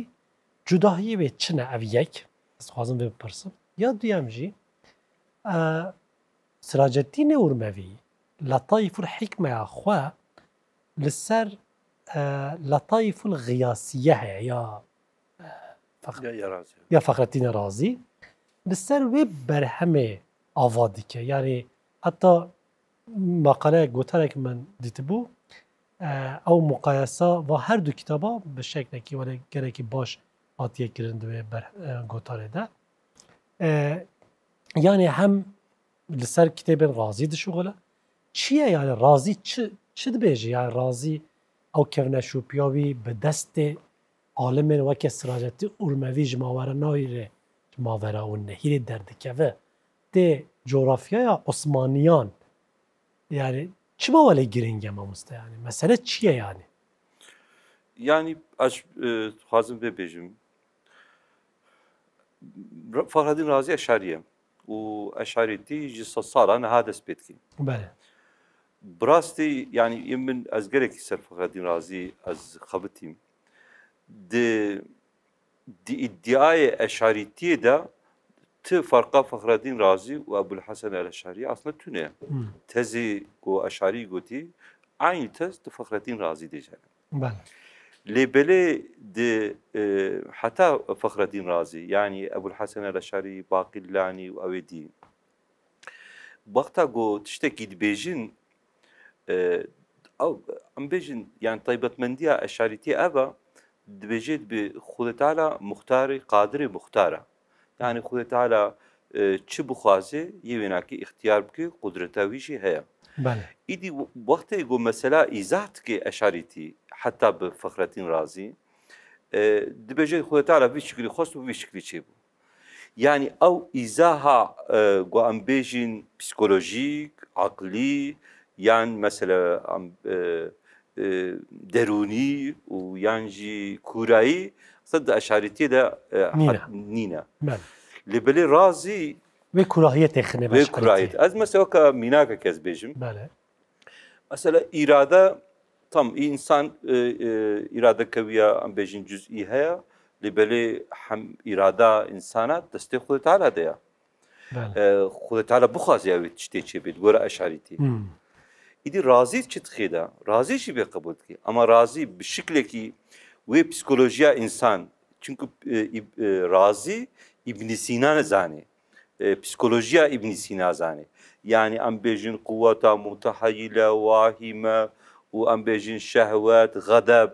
[SPEAKER 1] جوداهی بێت چنە ئەڤ یەک خوازم بێ بپرسم یا دویامژی سراجەتی نێورمەوی لەتایف حیکمەیە خوا لەسەر لەتایف غیاسیە هەیە یا یا فەخرەتینە رازی لسر وی برهمه آوادی که. یعنی حتی مقاله گوتره که من دیده بو او مقایسه و هر دو کتابا به شکل که ولی گره که باش آتیه گرنده بر گوتره ده. یعنی هم لسر کتاب راضی ده شغله. چیه؟ یعنی رازی چه چه بیجی یعنی رازی او کونه شوپیاوی به دست عالم وکه سراجتی ارموی جماورنایی نایره. ماورا و نهیری دردکوه. ده جغرافیای عثمانیان. یعنی چی باوله گرینگه ما مسته یعنی مسئله
[SPEAKER 2] چیه یعنی؟ یعنی اش خازم ببیجم فرهادین رازی اشاریه و اشعریتی جسد سالا ها دست بیدکی
[SPEAKER 1] بله.
[SPEAKER 2] براستی یعنی من از گرکی سر فرهادین رازی از خبتیم ده iddiaya eşaritiye de tı farka Fahreddin Razi ve Ebul Hasan el Eşari aslında tüne. Tezi go eşari goti aynı tez tı Fahreddin Razi diyeceğim.
[SPEAKER 1] Ben.
[SPEAKER 2] Lebele de e, hatta Fahreddin Razi yani Ebul Hasan el Eşari, Bakillani ve Avedi. Bakta go tişteki dibejin e, أو ام بيجن يعني طيبت منديا اشاريتي ابا دبێژێت بێ خودتاالە مختاری قادری مختارە یعنی خودتاالە چ بخوازێ یە وێناکی اختیار بکە قدرەتەویژی هەیە. ئیدی وەختەی گۆ مەسەلا ئیزاتکێ ئەشاریتی حتا بە فەخرەتین رازی دبێژێت خودتاالە ویشکلی خۆست و ویشکلی چێ بوو یعنی ئەو ئیزاها گو ئەم بێژین پسیکۆلۆژیک عقلی یان مەسلە derûnî یانجی کورایی صد اشعریتی ده نینا
[SPEAKER 1] لبلی رازی و
[SPEAKER 2] کراهیت خنه و کراهیت از مثلا که مینا که کس بیجم بله مثلا اراده تام انسان اراده کویا ام بیجن جزئی هيا لبلی هم اراده انسانات تست خود تعالی ده خود تعالی بخوازی اوی چی بیت گوره اشعریتی çi dixêda razî jî bê qebul dikê ama razî bi şiklekî wê psikolojiya insan. Çünkü e, e, razî İbn Sîna nezanê e, psikolojiya İbn Sîna zanê yani em bêjin quweta muteheyile wahîme û em bêjin şehwet xedeb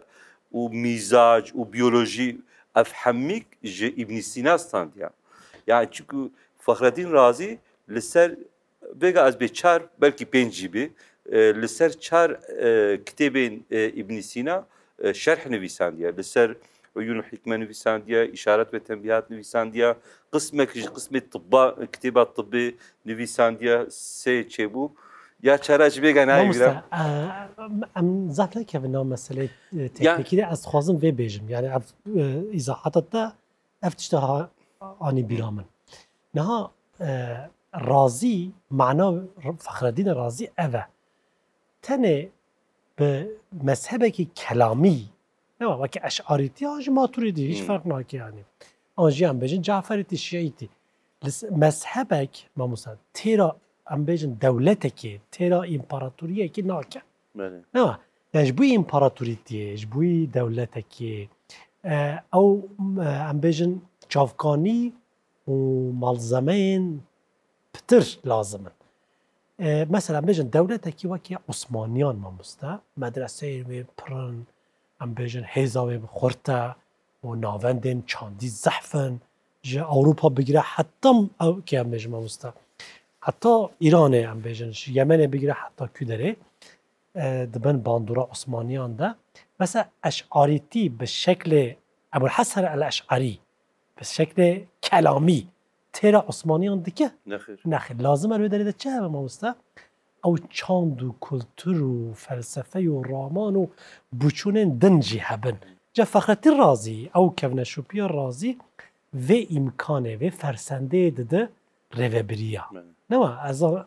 [SPEAKER 2] û mîzac û biyolojî ev hemîk ji İbn Sîna standiya yani çünkü Fahreddin ez bê çar belkî pênc jî bê لسر چار کتێبێن ابن سینا شرح نویساندیە لسر عیون حکمە به ئشارەت بە تەمبیات نویساندیە طب قسمی کتێبا طبێ سه چه بو یا چاراج بێگەن
[SPEAKER 1] ئەم زات کە بە ناو مەسلەی تێکی از خوازم و بێژم یعنی ئیزاحەتدا ئەف تشتا ئانی بیرا من نها رازی معنا فەخردینە رازی ئەە tenê bi mezhebekî kelamî ne wekî eşarîtî an ji maturidî hiç fark nake yanî an jiyan bêjin caferîtî şiyîtî mezhebek mamosa têra em bêjin dewletekê têra împaratoriyekî nake ne yani ji bu împaratorîtiyê ji bu dewletekê ew em bêjin çavkanî û malzemeyên pitir lazim in مثلا بجن دولت کی وکی عثمانیان مامستا مدرسه می پرن ام بجن هیزاو خورتا و ناوندن چاندی زحفن جا اوروپا بگیره حتی او که ام بجن مامستا حتی ایران ام بجن یمن بگیره حتی کدره دبن باندورا عثمانیان ده مثلا اشعاریتی به شکل ابو الحسن الاشعری به شکل کلامی تیر عثمانیان دیگه. نخیر لازم لازمه روی دلیده چه همه مامسته او چاند و کلتور و فلسفه و رامان و بچونین دنجی هبن. جا فخرتی رازی. او کونشوپی رازی. و امکانه و فرسنده دده روه بریا. بله.
[SPEAKER 2] ما از آن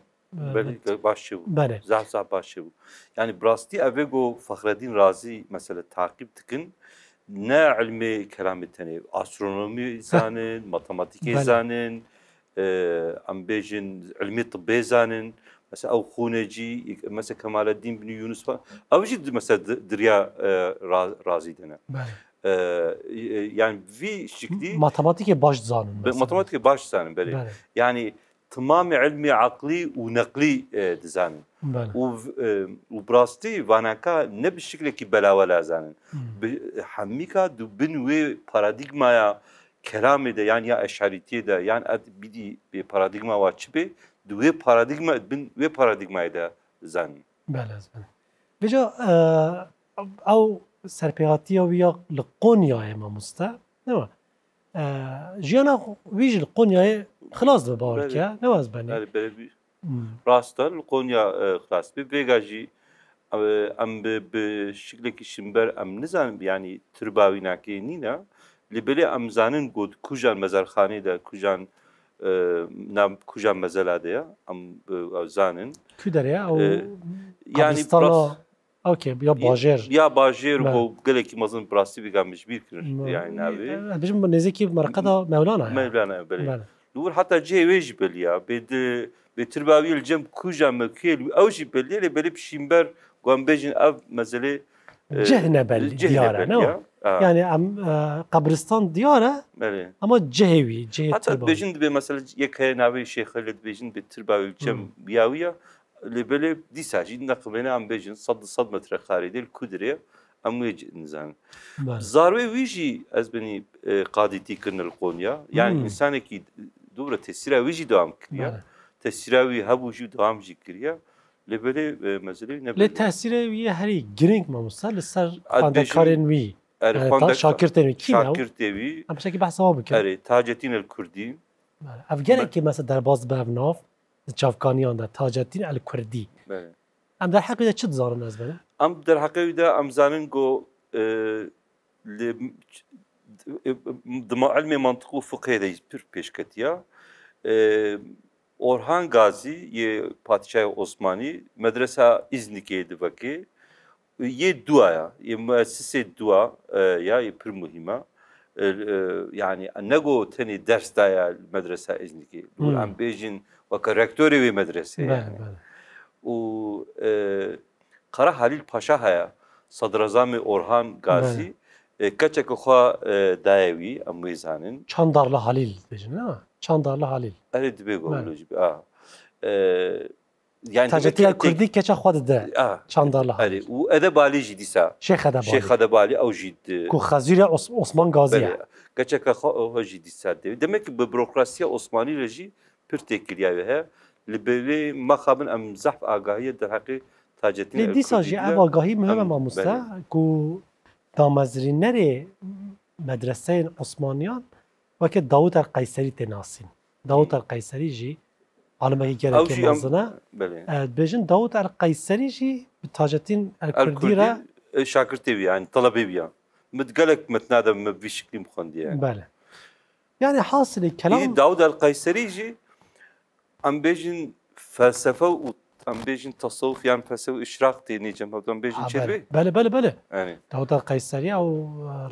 [SPEAKER 2] بله، باشه بود. بله. زحزح باشه بود. یعنی براستی اوه گو فخردین رازی مثلا تعقیب تکن. کلام تنه استرونومی زانن ماتماتیکی زانن ام بیجن علمی طبی زانن مثلا او خونجی مثلا کمال الدین بن یونس او جد مثلا دریا رازی دنه yani vi şekli
[SPEAKER 1] matematik baş zanın
[SPEAKER 2] matematik baş zanın böyle yani tamamı ilmi akli ve nakli dizanin وبراستي واناكا نه بالشكل كي بلا ولا زانن حميكا دو بن وي باراديغما كلام ده يعني يا اشعريتي ده يعني اد بدي بباراديغما واتشبي دو وي باراديغما بن وي باراديغما ده زان
[SPEAKER 1] بله زان بجا او سرپیاتی ویا لقونیا ما مستا نو جیانا ویژل قنیا خلاص به باور بله. که نواز بنی.
[SPEAKER 2] بله، بله. راستن قنیا خلاص. به ویگا جی ام به شکل شنبر ام نزن یعنی ترباوی نکی نینا. لبلی ام زنن گود کجان مزرخانه ده کجان نام کجان مزلا ده ام
[SPEAKER 1] زنن. کدره او یعنی اوكي یا
[SPEAKER 2] باجر یا باجر و گلکی مازن براسی بگم مجبیر يعني یعنی
[SPEAKER 1] نبی بجم نزیکی مرقدا
[SPEAKER 2] مولانا مولانا بله حتى حتی جه ویج بلیا بد بترباوی الجم كوجا مکیل او جی بلیا بلی بشیمبر گوان بجن اف مزله
[SPEAKER 1] جهنه بل دیاره نه یعنی ام قبرستان دیاره
[SPEAKER 2] بلي
[SPEAKER 1] اما جهوی جه
[SPEAKER 2] حتی بجن به مثلا یک ناوی شیخ خالد بجن بترباوی الجم بیاویا لبلي ديسا جينا قبينا عم بيجن صد صد متر خاريدي الكدرية ام ويج نزان زاروي ويجي از بني قادتي كن القونيا يعني مم. انسان كي دوره تسيرا ويجي دوام كريا تسيرا وي هبو جو دوام جي كريا لبلي مزلي
[SPEAKER 1] نبلي لتسيرا وي هري جرينك ما مصال لسر قادكارين
[SPEAKER 2] وي
[SPEAKER 1] شاكر تنوي
[SPEAKER 2] كيما شاكر تنوي
[SPEAKER 1] ام شكي بحث صوابك اري تاجتين الكردي افجانك كي مثلا درباز بافنوف çavkaniyan da Taceddin
[SPEAKER 2] el Kurdi. Em der heqê
[SPEAKER 1] de çi dizanin ez bede?
[SPEAKER 2] Em der heqê de em zanin go dima ilmê mantık û fıkhê de pür pêşketiya. E, Orhan Gazi ye Padişah Osmani medresa İznik'e vakı ye dua ya ye müessese dua e, ya ye pür muhima e, yani ne nego teni ders da ya medresa İznik'e. Em hmm. bejin ve rektörü ve medrese yani. o Kara Halil Paşa haya Sadrazami Orhan Gazi keçek xwa dayewî em wê zanin
[SPEAKER 1] Çandarlı Halil bejin ha Çandarlı Halil.
[SPEAKER 2] Erê dibe gomloj a
[SPEAKER 1] yani Tacetil Kurdî keça xwe dide Çandarlı
[SPEAKER 2] Halil. û edebalî jî dîsa
[SPEAKER 1] Şêx Edebalî
[SPEAKER 2] Şêx Edebalî ew jî
[SPEAKER 1] ku xezîre Osman Gazi
[SPEAKER 2] jî dîsa devê demek ki bi bürokrasiya Osmanî پر تکریه به مخابن ام زحف آگاهی در حق تاجتی نه
[SPEAKER 1] دیسا جی او آگاهی مهمه ما مستا کو دامزرین نره مدرسه عثمانیان وکه داوت القیسری تناسین داوت القیسری جی عالم هي كده كده مزنا بيجن داوود القيصري شي بتاجتين الكرديرا
[SPEAKER 2] شاكر تي يعني طلبي بيا متقلك متنادى بشكل مخندي يعني
[SPEAKER 1] بله. یعنی يعني حاصل الكلام داوود القيصري جي بله يعني حاصل الكلام
[SPEAKER 2] إيه داود القيسري جي عم بيجن فلسفه عم بيجن تصوف يعني فلسفه اشراق ديني جنب عم بيجن شربي
[SPEAKER 1] بله بله بله
[SPEAKER 2] يعني
[SPEAKER 1] داود القيسري او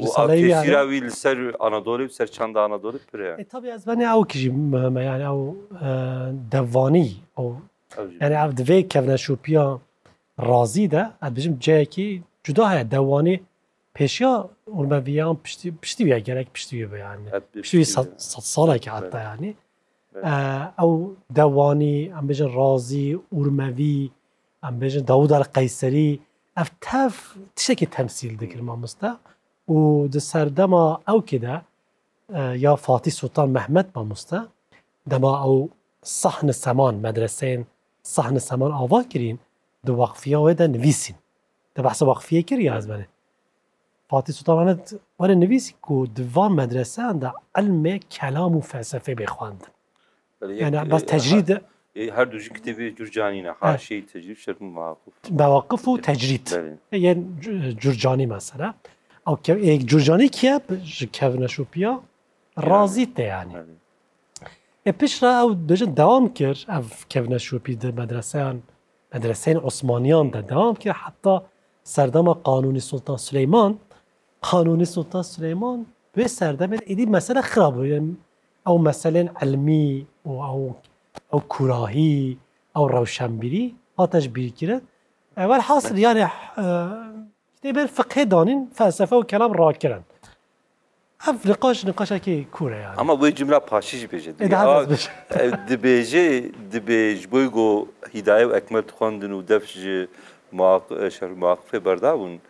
[SPEAKER 2] رساله يعني سيراوي لسر انادولي وسر چند انادولي بره
[SPEAKER 1] e, tabii az beni او kişi mühime yani o devani o yani av dve kevne şupiya razı da ad bizim ceki جدا هەیە دەوانێ پێشیا ئورمەڤیان پشتی وە گەرەك پشتی بە یانێ پشتی ساڵێکی حتا او دوانی ام بجن رازی اورموی ام بجن داود القیصری اف تف تشکی تمثیل دکر ما مستا؟ و د سردما او کده یا فاتح سلطان محمد ما مستا؟ دما او صحن سمان مدرسین صحن سمان آوا کرین دو وقفیه و ده نویسین. ده بحث وقفیه کری از بله؟ فاتح سلطان محمد وره نویسی که دوان مدرسه ده علم کلام و فلسفه بخواندن
[SPEAKER 2] يعني
[SPEAKER 1] بس تجريد
[SPEAKER 2] هر دو كتبه جرجاني نه شيء تجريد شرط مواقف
[SPEAKER 1] مواقف وتجريد يعني جرجاني مثلا او كيف ايك جرجاني كي كيف نشوبيا راضي ته يعني اي بيش راو بيج دوام كير اف كيف نشوبي د مدرسه مدرسه عثمانيان ده دوام كير حتى سردم قانون سلطان سليمان قانون سلطان سليمان به سردم ايدي مساله خراب يعني او مسئله علمی و او او کراهی او روشنبیری آتش بیری کرد اول حاصل یعنی کتاب فقه دانین فلسفه و کلام را کرن اف نقاش نقاش کی کوره
[SPEAKER 2] yani. Ama bu cümle paşiş beje. Dibêje dibêj boy go hidaye ekmel xwandin û def ji şer muakıfe berdabûn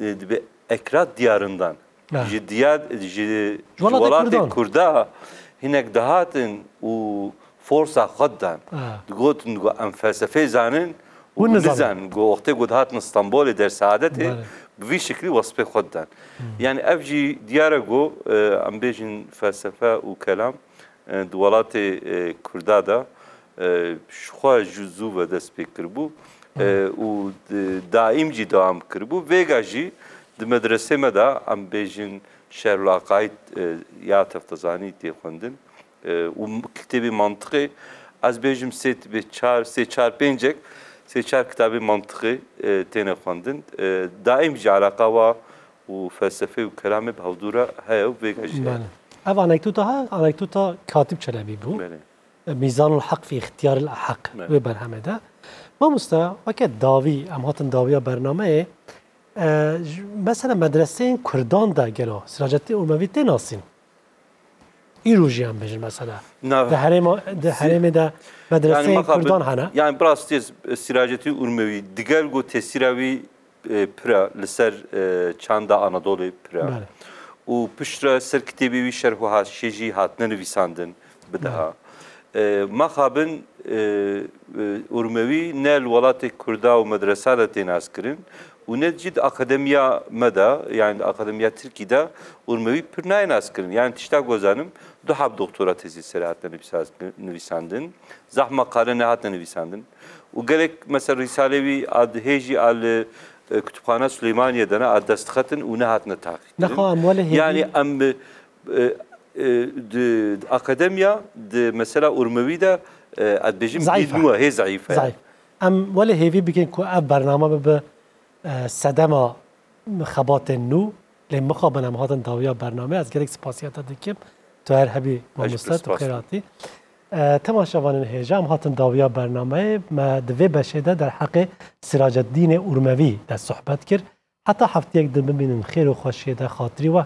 [SPEAKER 2] dibe ekrat diyarından ji diyar ji welatê Kurda hinek dahatin u forsa xoddan. Gotin go am felsefe zanin و نزان. گو وقتی گو دهات استانبول در سعادته. بی شکلی وصف خود دان یعنی افجی دیاره گو ام بیجن فلسفه و کلام دوالات کردادا شخوا جزو و دست پی کربو و دائم جی دوام کربو ویگا جی دی مدرسه مدا ام بیجن medresê me da em bêjin şerlaqayî ya teftezanî tê xwendin û kitêbê mantiqê ez bêjim sê çar sê çar pêncek sê çar kitabê mantiqê têne xwendin daîm jî alaqa wa û felsefê û kelamê bi hewdûra heye û vêga jî
[SPEAKER 1] ev anekdota he anekdota katib çelebî bû ميزان الحق في اختيار الأحق ببرهمه ده مامۆستا وەکە داوی ئەم هاتن داویە بەرنمەیە مثلا مدرسه کورداندا گەلۆ سراجەتی ئومەوی تێناسین ئیروژیان بژن مەسەلا هەرێمێدا مدرسه کوردان هەنا
[SPEAKER 2] یان بڕاستی سراجەتی ئورمەوی دیگەر گۆ تێسیراوی پرا لەسەر چاندا ئانەدۆڵی پرا و پشترە سەر کتێبیوی شەرهها شێژی هاتنە نویساندن بدەها. مەخابن ئورمەوی نەل وڵاتی کووردا و مەدرسا لە تێناسکردن و نەجید Unecid akademiya meda yani akademiya Türkiye'de urmevi pürnayin askırın. Yani tişta gozanım duhab doktora tezi serahatla nüvisandın. Zahma kare nehatla nüvisandın. U gerek mesela Risalevi ad heji al e, kütüphane Süleymaniye'den ad dastıkatın u nehatla tahkik. Yani am e, e, akademiya mesela urmevi de ad
[SPEAKER 1] bejim
[SPEAKER 2] bilmuha he
[SPEAKER 1] zayıfe. Zayıf. Am wala hevi bikin ku ab bernama صدما خبات نو لیم مخابن ام هاتن داویا برنامه از گرک سپاسیات دکیم تو هر هبی ما مستد و خیراتی. تماشاوان هیجام هاتن داویا برنامه. ما دوی بشیده در حق سراج الدین ارموی در صحبت کرد. حتی هفته یک دم ببینن خیر و خوشیده خاطری و